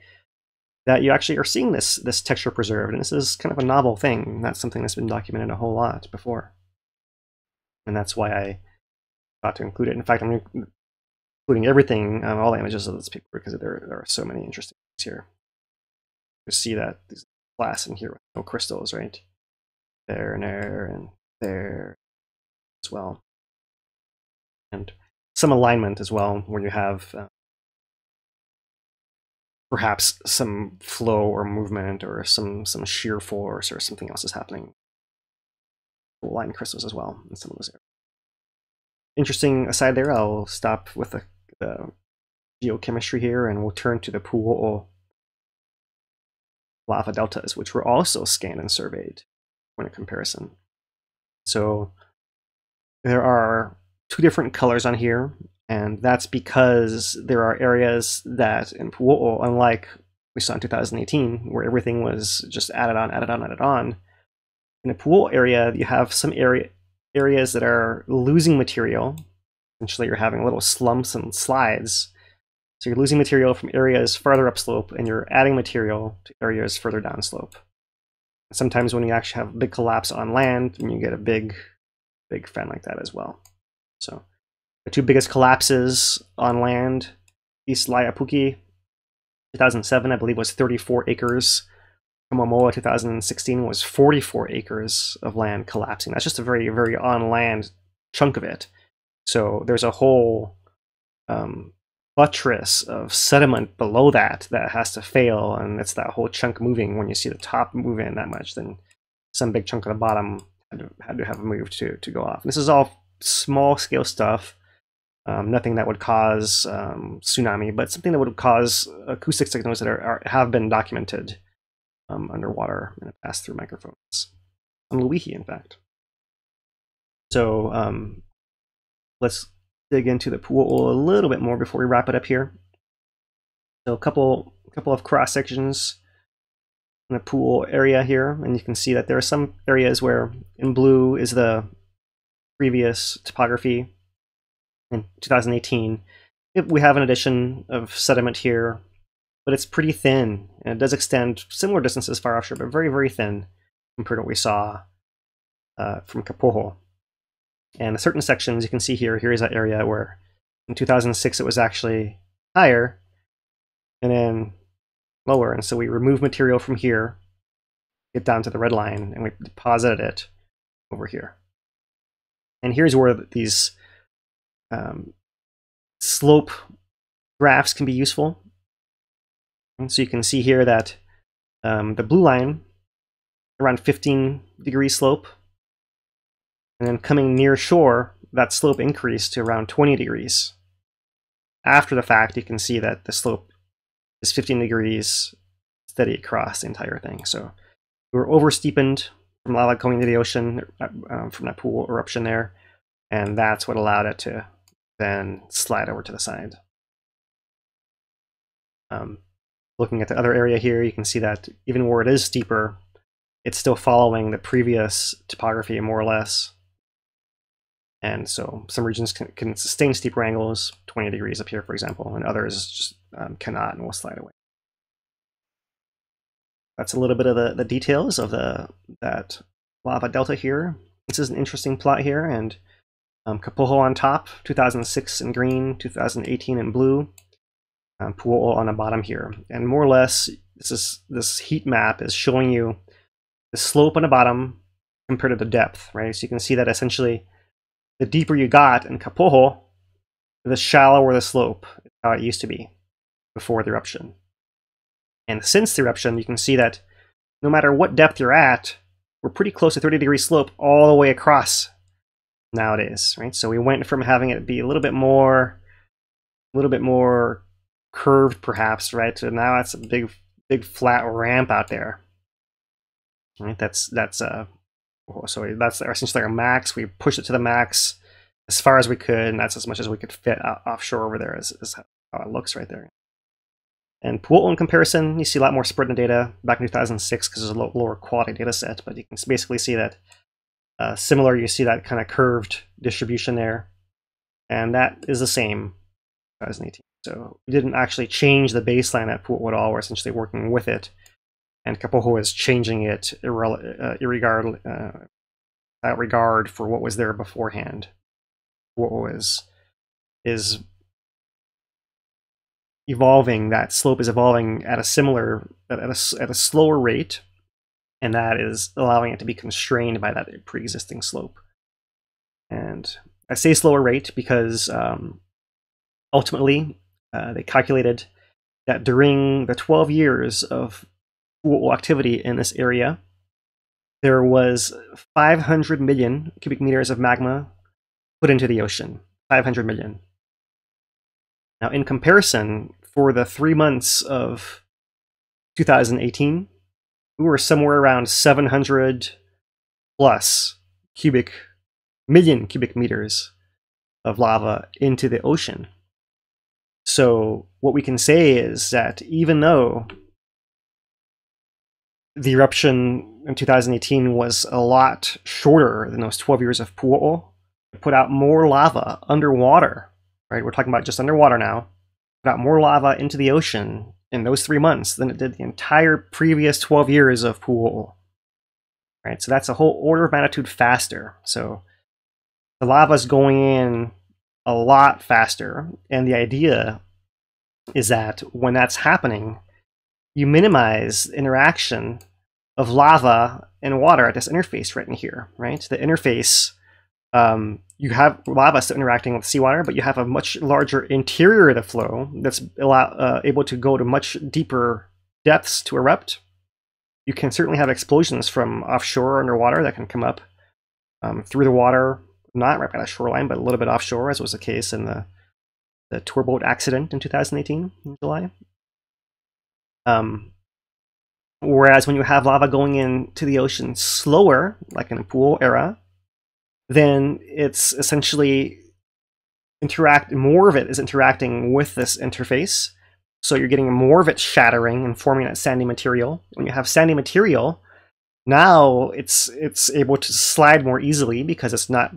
that you actually are seeing this this texture preserved. And this is kind of a novel thing. That's something that's been documented a whole lot before. And that's why I thought to include it. In fact, I'm including everything, um, all the images of this paper, because there, there are so many interesting things here you see that these glass in here with no crystals, right? There and there and there as well. And some alignment as well, where you have uh, perhaps some flow or movement or some some shear force or something else is happening. Align crystals as well in some of those areas. Interesting aside there, I'll stop with the, the geochemistry here and we'll turn to the Pu'u'ō'ō lava deltas, which were also scanned and surveyed in a comparison. So there are two different colors on here, and that's because there are areas that in Pu'u'ō'ō, unlike we saw in 2018, where everything was just added on, added on, added on, in the Pu'u'ō'ō area, you have some area areas that are losing material. Essentially, you're having little slumps and slides so you're losing material from areas farther upslope and you're adding material to areas further downslope. Sometimes when you actually have a big collapse on land, you get a big, big fan like that as well. So the two biggest collapses on land, East Lae'apuki, 2007, I believe was 34 acres. Momoa 2016 was 44 acres of land collapsing. That's just a very, very on land chunk of it. So there's a whole um, buttress of sediment below that that has to fail, and it's that whole chunk moving. When you see the top moving that much, then some big chunk of the bottom had to, had to have moved to to go off. This is all small scale stuff, um, nothing that would cause um, tsunami, but something that would cause acoustic signals that are, are have been documented um, underwater and pass through microphones on Lō'ihi, in fact. So um, let's dig into the pool a little bit more before we wrap it up here. So a couple, couple of cross sections in the pool area here, and you can see that there are some areas where in blue is the previous topography in 2018. We have an addition of sediment here, but it's pretty thin, and it does extend similar distances far offshore, but very, very thin compared to what we saw uh, from Kapoho. And certain sections you can see here, here is that area where in 2006 it was actually higher and then lower. And so we remove material from here, get down to the red line, and we deposited it over here. And here's where these um, slope graphs can be useful. And so you can see here that um, the blue line around 15 degree slope and then coming near shore, that slope increased to around 20 degrees. After the fact, you can see that the slope is 15 degrees steady across the entire thing. So we were oversteepened from lava coming into the ocean um, from that pool eruption there, and that's what allowed it to then slide over to the side. Um, looking at the other area here, you can see that even where it is steeper, it's still following the previous topography more or less. And so some regions can, can sustain steeper angles, 20 degrees up here, for example, and others just um, cannot and will slide away. That's a little bit of the, the details of the that lava delta here. This is an interesting plot here, and um, Kapoho on top, 2006 in green, 2018 in blue, um, Pu'u'ō'ō on the bottom here. And more or less, this is this heat map is showing you the slope on the bottom compared to the depth, right? So you can see that essentially the deeper you got in Kapoho, the shallower the slope how it used to be before the eruption. And since the eruption, you can see that no matter what depth you're at, we're pretty close to 30 degree slope all the way across nowadays, right? So we went from having it be a little bit more, a little bit more curved perhaps, right? So now it's a big, big flat ramp out there. Right? That's, that's, uh, so that's essentially our max. We pushed it to the max as far as we could, and that's as much as we could fit offshore over there, is, is how it looks right there. And Pu'u'ō'ō in comparison, you see a lot more spread in the data back in 2006 because it's a lower quality data set, but you can basically see that uh, similar, you see that kind of curved distribution there, and that is the same 2018. So we didn't actually change the baseline at Pu'u'ō'ō at all, we're essentially working with it, and Kapoho is changing it irre- uh, uh, regard for what was there beforehand. What was is evolving, that slope is evolving at a similar, at a, at a slower rate, and that is allowing it to be constrained by that pre-existing slope. And I say slower rate because um, ultimately uh, they calculated that during the 12 years of activity in this area, there was 500 million cubic meters of magma put into the ocean. 500 million. Now, in comparison, for the three months of 2018, we were somewhere around 700 plus cubic million cubic meters of lava into the ocean. So, what we can say is that even though the eruption in 2018 was a lot shorter than those 12 years of Pu'u'ō'ō, it put out more lava underwater right? We're talking about just underwater now. Got more lava into the ocean in those three months than it did the entire previous 12 years of Pu'u'ō'ō. Right, so that's a whole order of magnitude faster. So the lava's going in a lot faster, and the idea is that when that's happening, you minimize interaction of lava and water at this interface right in here, right? The interface um, you have lava still interacting with seawater, but you have a much larger interior of the flow that's allow, uh, able to go to much deeper depths to erupt. You can certainly have explosions from offshore or underwater that can come up um, through the water, not right by the shoreline, but a little bit offshore, as was the case in the the tour boat accident in 2018 in July. Um, whereas when you have lava going into the ocean slower, like in the pool era, then it's essentially interact more of it is interacting with this interface. So you're getting more of it shattering and forming that sandy material. When you have sandy material, now it's it's able to slide more easily because it's not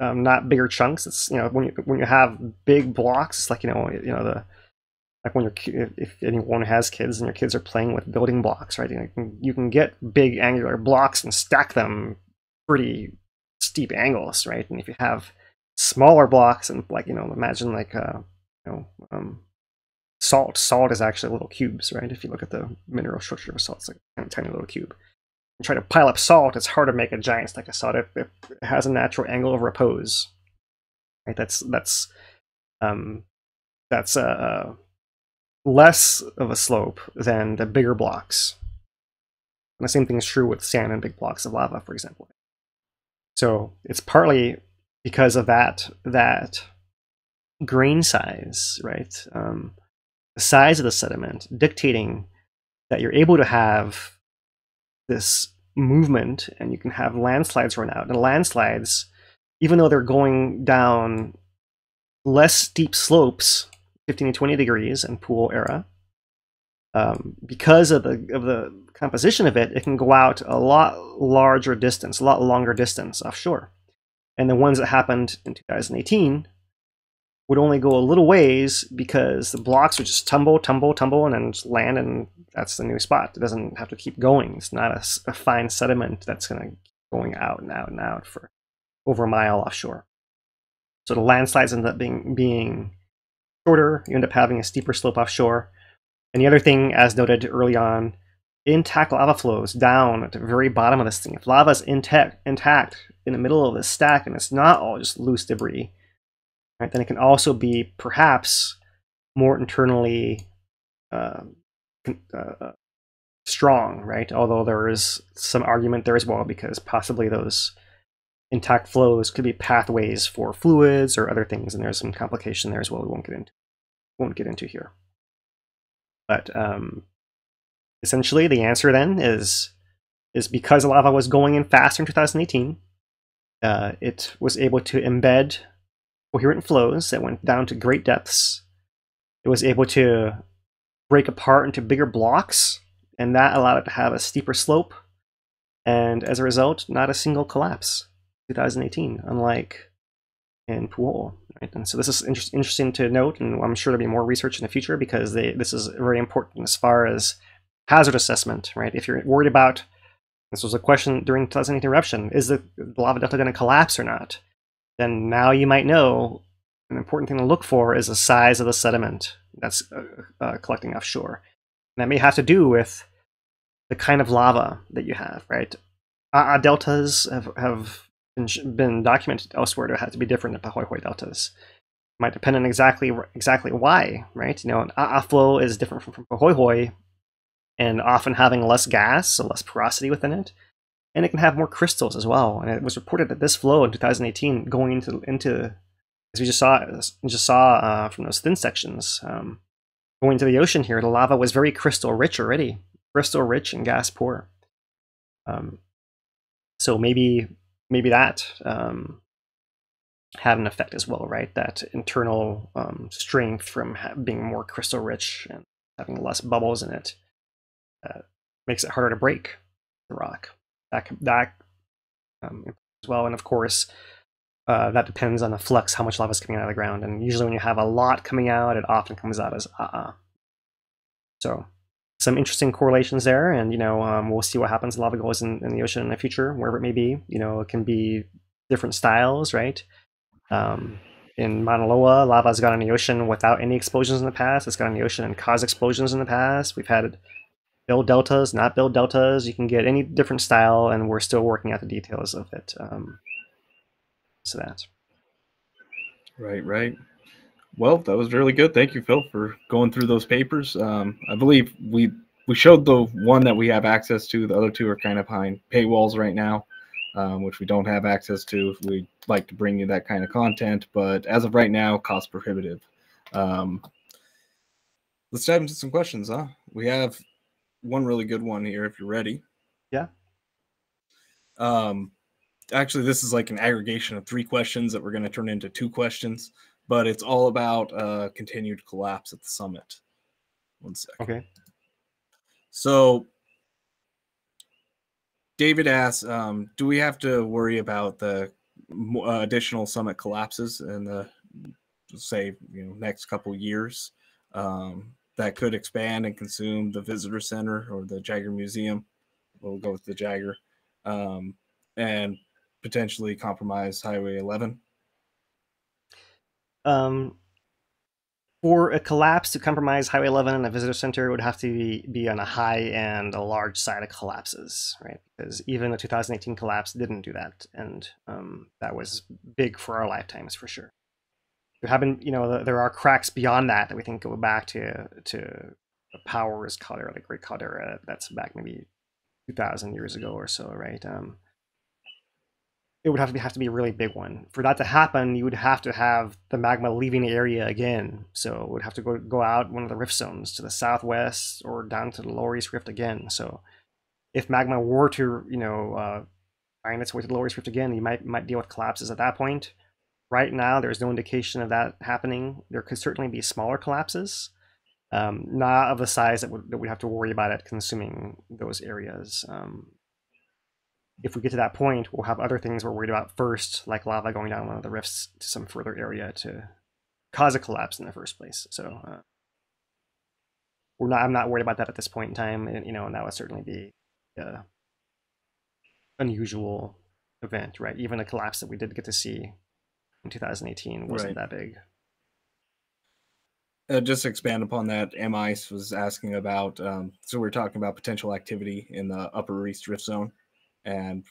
um, not bigger chunks. It's you know when you when you have big blocks, it's like you know you know the like when you're if anyone has kids and your kids are playing with building blocks, right? You can, you can get big angular blocks and stack them pretty steep angles, right? And if you have smaller blocks and like, you know, imagine like, uh, you know, um, salt. Salt is actually little cubes, right? If you look at the mineral structure of salt, it's like a tiny little cube. And try to pile up salt, it's hard to make a giant stack of salt if it has a natural angle of repose. Right? That's that's um, that's uh, uh, less of a slope than the bigger blocks. And the same thing is true with sand and big blocks of lava, for example. So it's partly because of that that grain size, right? Um, the size of the sediment dictating that you're able to have this movement and you can have landslides run out. And landslides, even though they're going down less steep slopes, 15 to 20 degrees in pool era, um, because of the of the composition of it, it can go out a lot larger distance, a lot longer distance offshore. And the ones that happened in 2018 would only go a little ways because the blocks would just tumble, tumble, tumble, and then land, and that's the new spot. It doesn't have to keep going. It's not a, a fine sediment that's going to keep going out and out and out for over a mile offshore. So the landslides end up being being shorter. You end up having a steeper slope offshore. And the other thing, as noted early on, intact lava flows down at the very bottom of this thing. If lava is intact, intact in the middle of this stack and it's not all just loose debris, right, then it can also be perhaps more internally uh, uh, strong, right? Although there is some argument there as well because possibly those intact flows could be pathways for fluids or other things, and there's some complication there as well. We won't get into won't get into here. But um, essentially, the answer then is is because lava was going in faster in 2018, uh, it was able to embed coherent flows that went down to great depths. It was able to break apart into bigger blocks, and that allowed it to have a steeper slope, and as a result, not a single collapse. 2018, unlike in Pool. Right? And so this is inter- interesting to note, and I'm sure there'll be more research in the future because they, this is very important as far as hazard assessment. Right? If you're worried about this was a question during 2018 eruption: is the lava delta going to collapse or not? Then now you might know an important thing to look for is the size of the sediment that's uh, uh, collecting offshore. And that may have to do with the kind of lava that you have, right? Uh, deltas have, have been, been documented elsewhere to have to be different than Pahoehoe deltas. It might depend on exactly exactly why, right? You know, an A'a flow is different from, from Pahoehoe and often having less gas, so less porosity within it. And it can have more crystals as well. And it was reported that this flow in 2018 going into into as we just saw just saw uh, from those thin sections um, going to the ocean here, the lava was very crystal rich already, crystal rich and gas poor. Um, so maybe maybe that um, had an effect as well, right? That internal um, strength from being more crystal rich and having less bubbles in it uh, makes it harder to break the rock. That that um, as well, and of course. Uh, that depends on the flux, how much lava is coming out of the ground. And usually, when you have a lot coming out, it often comes out as uh uh. So, some interesting correlations there, and you know um, we'll see what happens. Lava goes in, in, the ocean in the future, wherever it may be. You know, it can be different styles, right? Um, in Mauna Loa, lava has gone in the ocean without any explosions in the past. It's gone in the ocean and caused explosions in the past. We've had build deltas, not build deltas. You can get any different style, and we're still working out the details of it. Um, so that. Right, right. Well, that was really good. Thank you, Phil, for going through those papers. Um, I believe we we showed the one that we have access to. The other two are kind of behind paywalls right now, um, which we don't have access to. We'd like to bring you that kind of content, but as of right now, cost prohibitive. Um, let's dive into some questions, huh? We have one really good one here if you're ready. Yeah. Um, actually, this is like an aggregation of three questions that we're going to turn into two questions but it's all about uh, continued collapse at the summit. One second. Okay. So David asks, um, do we have to worry about the uh, additional summit collapses in the say you know next couple years um, that could expand and consume the visitor center or the Jaggar Museum? We'll go with the Jaggar, um, and potentially compromise Highway 11. Um, for a collapse to compromise Highway 11 and a visitor center, would have to be, be on a high and a large side of collapses, right? Because even the 2018 collapse didn't do that, and um, that was big for our lifetimes for sure. There have been, you know, there are cracks beyond that that we think go back to to the Powers caldera, the Great Caldera. That's back maybe 2,000 years ago or so, right? Um, it would have to be, have to be a really big one. For that to happen, you would have to have the magma leaving the area again. So it would have to go go out one of the rift zones to the southwest or down to the lower east rift again. So if magma were to you know uh, find its way to the lower east rift again, you might might deal with collapses at that point. Right now, there's no indication of that happening. There could certainly be smaller collapses, um, not of the size that, would, that we'd have to worry about it consuming those areas. Um, if we get to that point, we'll have other things we're worried about first, like lava going down one of the rifts to some further area to cause a collapse in the first place. So uh, we're not. I'm not worried about that at this point in time. And, you know, and that would certainly be a unusual event, right? Even a collapse that we did get to see in 2018 wasn't right. that big. Uh, just to expand upon that, M Ice was asking about. Um, so we are talking about potential activity in the Upper East Rift Zone and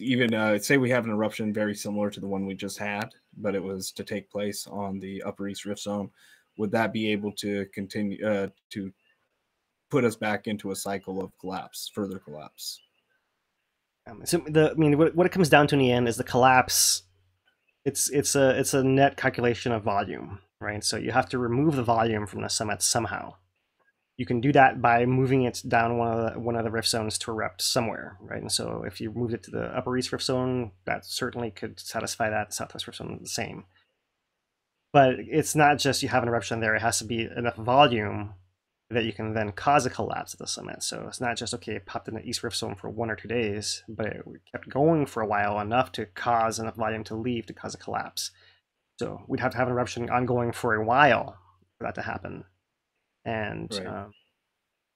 even uh, say we have an eruption very similar to the one we just had, but it was to take place on the Upper East Rift Zone, would that be able to continue uh, to put us back into a cycle of collapse, further collapse? Um, so the I mean, what, what it comes down to in the end is the collapse. It's it's a it's a net calculation of volume, right? So you have to remove the volume from the summit somehow you can do that by moving it down one of the, one of the rift zones to erupt somewhere, right? And so if you moved it to the upper east rift zone, that certainly could satisfy that. The southwest rift zone the same. But it's not just you have an eruption there; it has to be enough volume that you can then cause a collapse at the summit. So it's not just okay, it popped in the east rift zone for one or two days, but it kept going for a while enough to cause enough volume to leave to cause a collapse. So we'd have to have an eruption ongoing for a while for that to happen and right. um,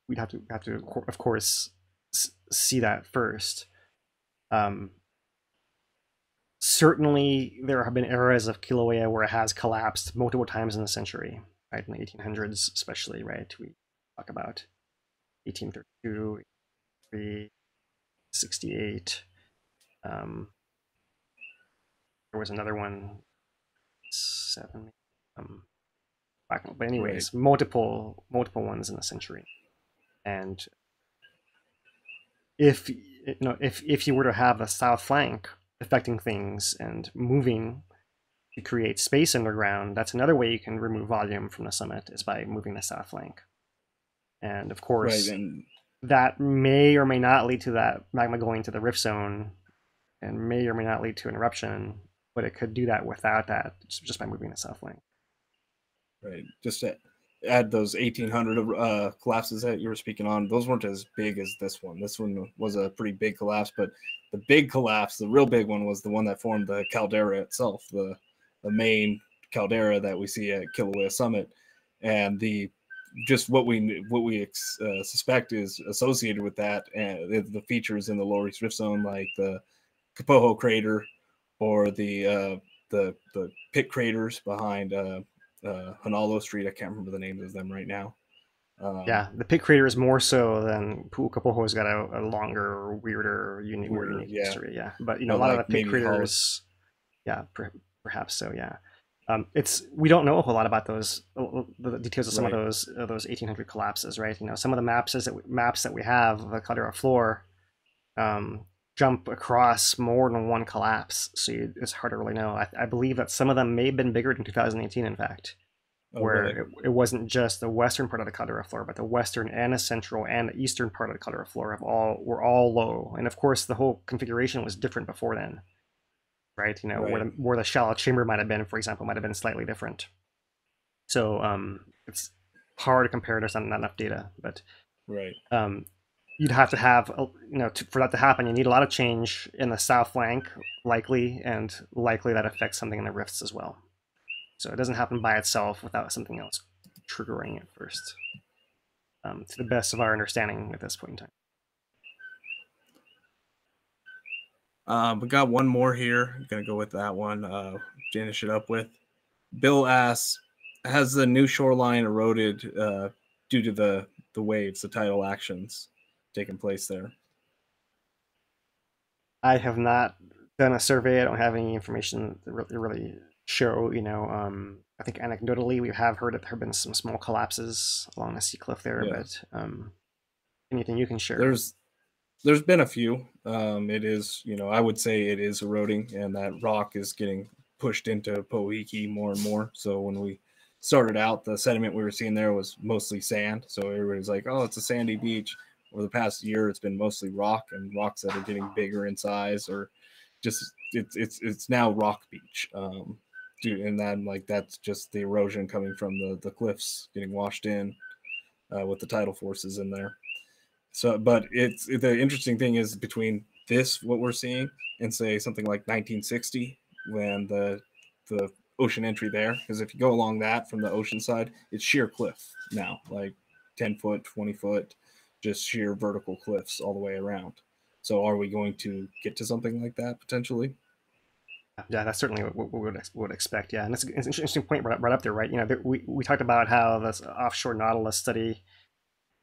we'd have to have to of course see that first. Um, certainly, there have been eras of Kilauea where it has collapsed multiple times in the century, right? In the 1800s, especially, right? We talk about 1832, 68. Um, there was another one, seven. Um, but anyways, right. multiple multiple ones in a century, and if you know if if you were to have a south flank affecting things and moving to create space underground, that's another way you can remove volume from the summit is by moving the south flank. And of course, right, and... that may or may not lead to that magma going to the rift zone, and may or may not lead to an eruption. But it could do that without that, just by moving the south flank. Right. Just to add those 1800 uh, collapses that you were speaking on, those weren't as big as this one. This one was a pretty big collapse, but the big collapse, the real big one, was the one that formed the caldera itself, the the main caldera that we see at Kilauea Summit, and the just what we what we uh, suspect is associated with that and the, features in the lower east rift zone, like the Kapoho crater or the uh, the the pit craters behind uh, uh, Honolo Street. I can't remember the names of them right now. Um, yeah, the pit crater is more so than Pu'ukapoho has got a, a longer, weirder, unique, more unique yeah. history. Yeah, but you know, a lot like of the pit craters. Yeah, per, perhaps so. Yeah, um, it's we don't know a whole lot about those uh, uh, the details of some right. of those of those 1800 collapses, right? You know, some of the maps that we, maps that we have of the caldera floor um, jump across more than one collapse, so you, it's hard to really know. I, I, believe that some of them may have been bigger in 2018, in fact, oh, where really? it, it, wasn't just the western part of the caldera floor, but the western and the central and the eastern part of the caldera floor have all were all low, and of course the whole configuration was different before then, right? You know, right. where the where the shallow chamber might have been, for example, might have been slightly different. So um, it's hard to compare. There's not enough data, but right. Um, you'd have to have you know to, for that to happen you need a lot of change in the south flank likely and likely that affects something in the rifts as well. So it doesn't happen by itself without something else triggering it first um, to the best of our understanding at this point in time. Um, we got one more here. I'm gonna go with that one uh, finish it up with. Bill asks has the new shoreline eroded uh, due to the the waves the tidal actions taking place there? I have not done a survey. I don't have any information that really, really show. You know, um, I think anecdotally we have heard that there have been some small collapses along the sea cliff there, yeah. but um, anything you can share? There's There's been a few. Um, it is, you know, I would say it is eroding, and that rock is getting pushed into Pohoiki more and more. So when we started out, the sediment we were seeing there was mostly sand. So everybody's like, "Oh, it's a sandy beach." Over the past year, it's been mostly rock and rocks that are getting bigger in size, or just it's it's it's now rock beach. Um, dude, and then like that's just the erosion coming from the the cliffs getting washed in uh, with the tidal forces in there. So, but it's the interesting thing is between this what we're seeing and say something like 1960 when the the ocean entry there because if you go along that from the ocean side it's sheer cliff now like 10 foot 20 foot just sheer vertical cliffs all the way around so are we going to get to something like that potentially yeah, that's certainly what we would, expect. Yeah, and it's, an interesting point right, right up there, right? You know, we, we talked about how this offshore Nautilus study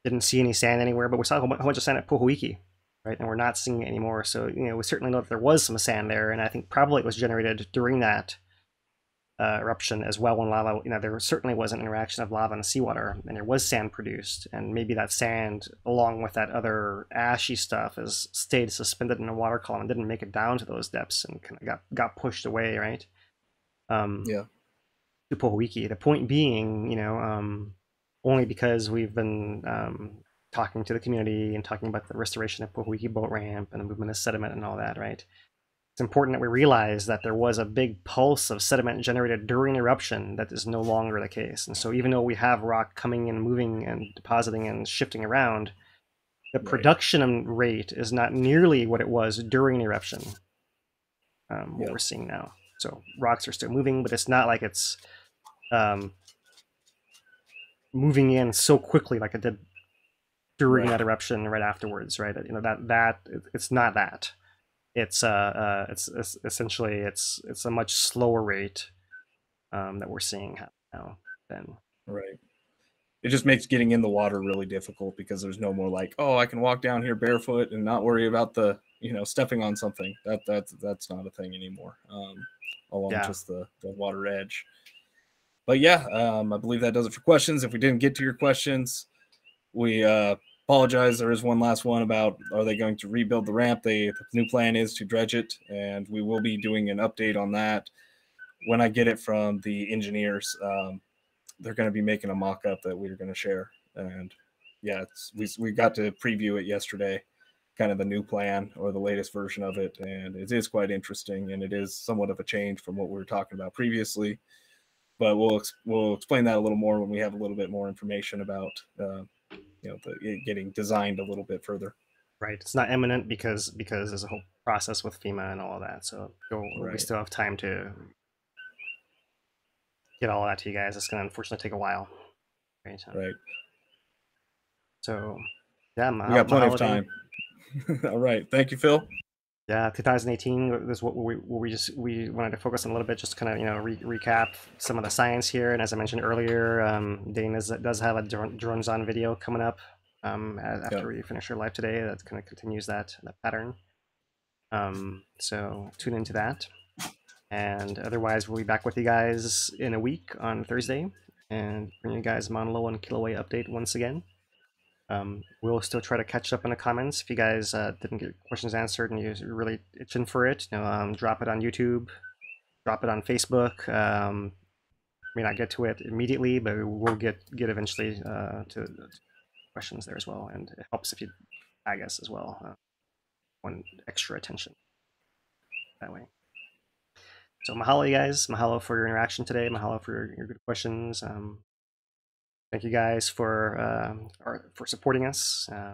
didn't see any sand anywhere, but we saw a whole bunch of sand at Pohoiki, right? And we're not seeing it anymore. So, you know, we certainly know that there was some sand there, and I think probably it was generated during that uh, eruption as well when lava, you know, there certainly was an interaction of lava and seawater, and there was sand produced, and maybe that sand, along with that other ashy stuff, has stayed suspended in a water column and didn't make it down to those depths and kind of got got pushed away, right? Um, yeah. To Pohoiki. The point being, you know, um, only because we've been um, talking to the community and talking about the restoration of Pohoiki boat ramp and the movement of sediment and all that, right? It's important that we realize that there was a big pulse of sediment generated during eruption that is no longer the case. And so even though we have rock coming and moving and depositing and shifting around, the right. production rate is not nearly what it was during eruption, um, what yep. we're seeing now. So rocks are still moving, but it's not like it's um, moving in so quickly like it did during right. that eruption right afterwards, right? You know, that, that, it's not that it's uh, uh it's, it's, essentially it's it's a much slower rate um, that we're seeing now than right. It just makes getting in the water really difficult because there's no more like oh i can walk down here barefoot and not worry about the you know stepping on something. That that's that's not a thing anymore um along yeah. just the the water edge. But yeah um i believe that does it for questions. If we didn't get to your questions we uh apologize. There is one last one about are they going to rebuild the ramp? They the new plan is to dredge it, and we will be doing an update on that when I get it from the engineers. Um, they're going to be making a mock-up that we're going to share, and yeah, we we got to preview it yesterday, kind of the new plan or the latest version of it, and it is quite interesting, and it is somewhat of a change from what we were talking about previously. But we'll we'll explain that a little more when we have a little bit more information about uh, you know the, getting designed a little bit further. Right. It's not imminent because because there's a whole process with FEMA and all of that. So right. we still have time to get all that to you guys. It's going to unfortunately take a while. Right. Right. So yeah, my, we got plenty of time. all right. Thank you, Phil. Yeah, 2018 is what we what we just we wanted to focus on a little bit, just kind of you know re- recap some of the science here. And as I mentioned earlier, um, Dane is, does have a drones on video coming up um, after we finish our live today. That kind of continues that that pattern. Um, so tune into that. And otherwise, we'll be back with you guys in a week on Thursday and bring you guys Mauna Loa and Kilauea update once again. Um, we'll still try to catch up in the comments if you guys uh, didn't get questions answered and you're really itching for it. You know, um, drop it on YouTube, drop it on Facebook. Um, may not get to it immediately, but we'll get get eventually uh, to, to, questions there as well, and it helps if you tag us as well. Uh, one extra attention that way. So mahalo, you guys. Mahalo for your interaction today. Mahalo for your, your good questions. Um, Thank you guys for uh, our, for supporting us. Uh,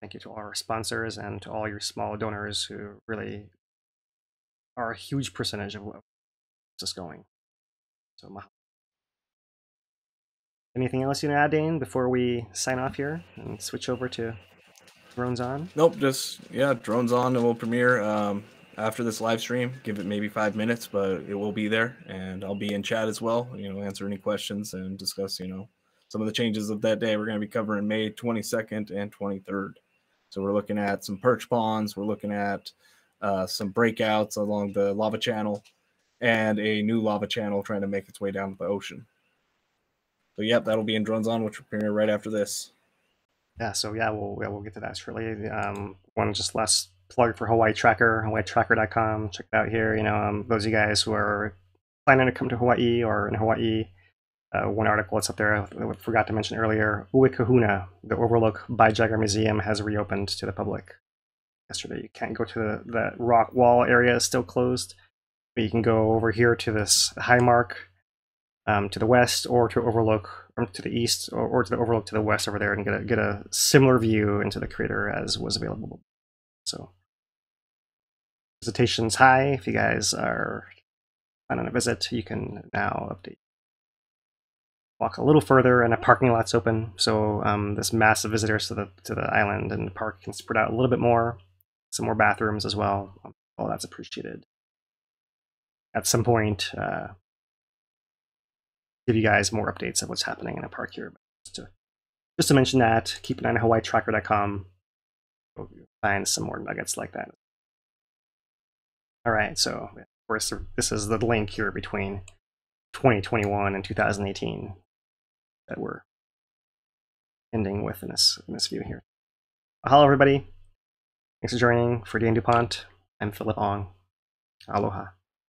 thank you to all our sponsors and to all your small donors who really are a huge percentage of what this is going. So, anything else you want to add, Dane, before we sign off here and switch over to drones on? Nope, just yeah, drones on, and we'll premiere um, after this live stream. Give it maybe five minutes, but it will be there, and I'll be in chat as well. You know, answer any questions and discuss. You know some of the changes of that day. We're going to be covering May 22nd and 23rd. So we're looking at some perch ponds. We're looking at uh, some breakouts along the lava channel and a new lava channel trying to make its way down to the ocean. So, yep, that'll be in Drones On, which will premiere right after this. Yeah, so yeah, we'll yeah, we'll get to that shortly. Um, one just last plug for Hawaii Tracker, hawaiitracker.com. Check it out here. You know, um, those of you guys who are planning to come to Hawaii or in Hawaii, uh, one article that's up there I forgot to mention earlier, Uwēkahuna, the Overlook by Jaggar Museum, has reopened to the public yesterday. You can't go to the, that rock wall area, is still closed, but you can go over here to this high mark um, to the west or to overlook or to the east or, or to the overlook to the west over there and get a, get a similar view into the crater as was available. So visitation's high. If you guys are planning a visit, you can now update walk a little further and a parking lot's open so um, this massive visitors to the to the island and the park can spread out a little bit more. Some more bathrooms as well all that's appreciated. At some point uh, give you guys more updates of what's happening in the park here. Just to, just to mention that keep an eye on hawaiitracker.com find some more nuggets like that. All right so of course this is the link here between 2021 and 2018 that we're ending with in this, in this view here. Hello, everybody. Thanks for joining. For Dane DuPont, I'm Philip Ong. Aloha.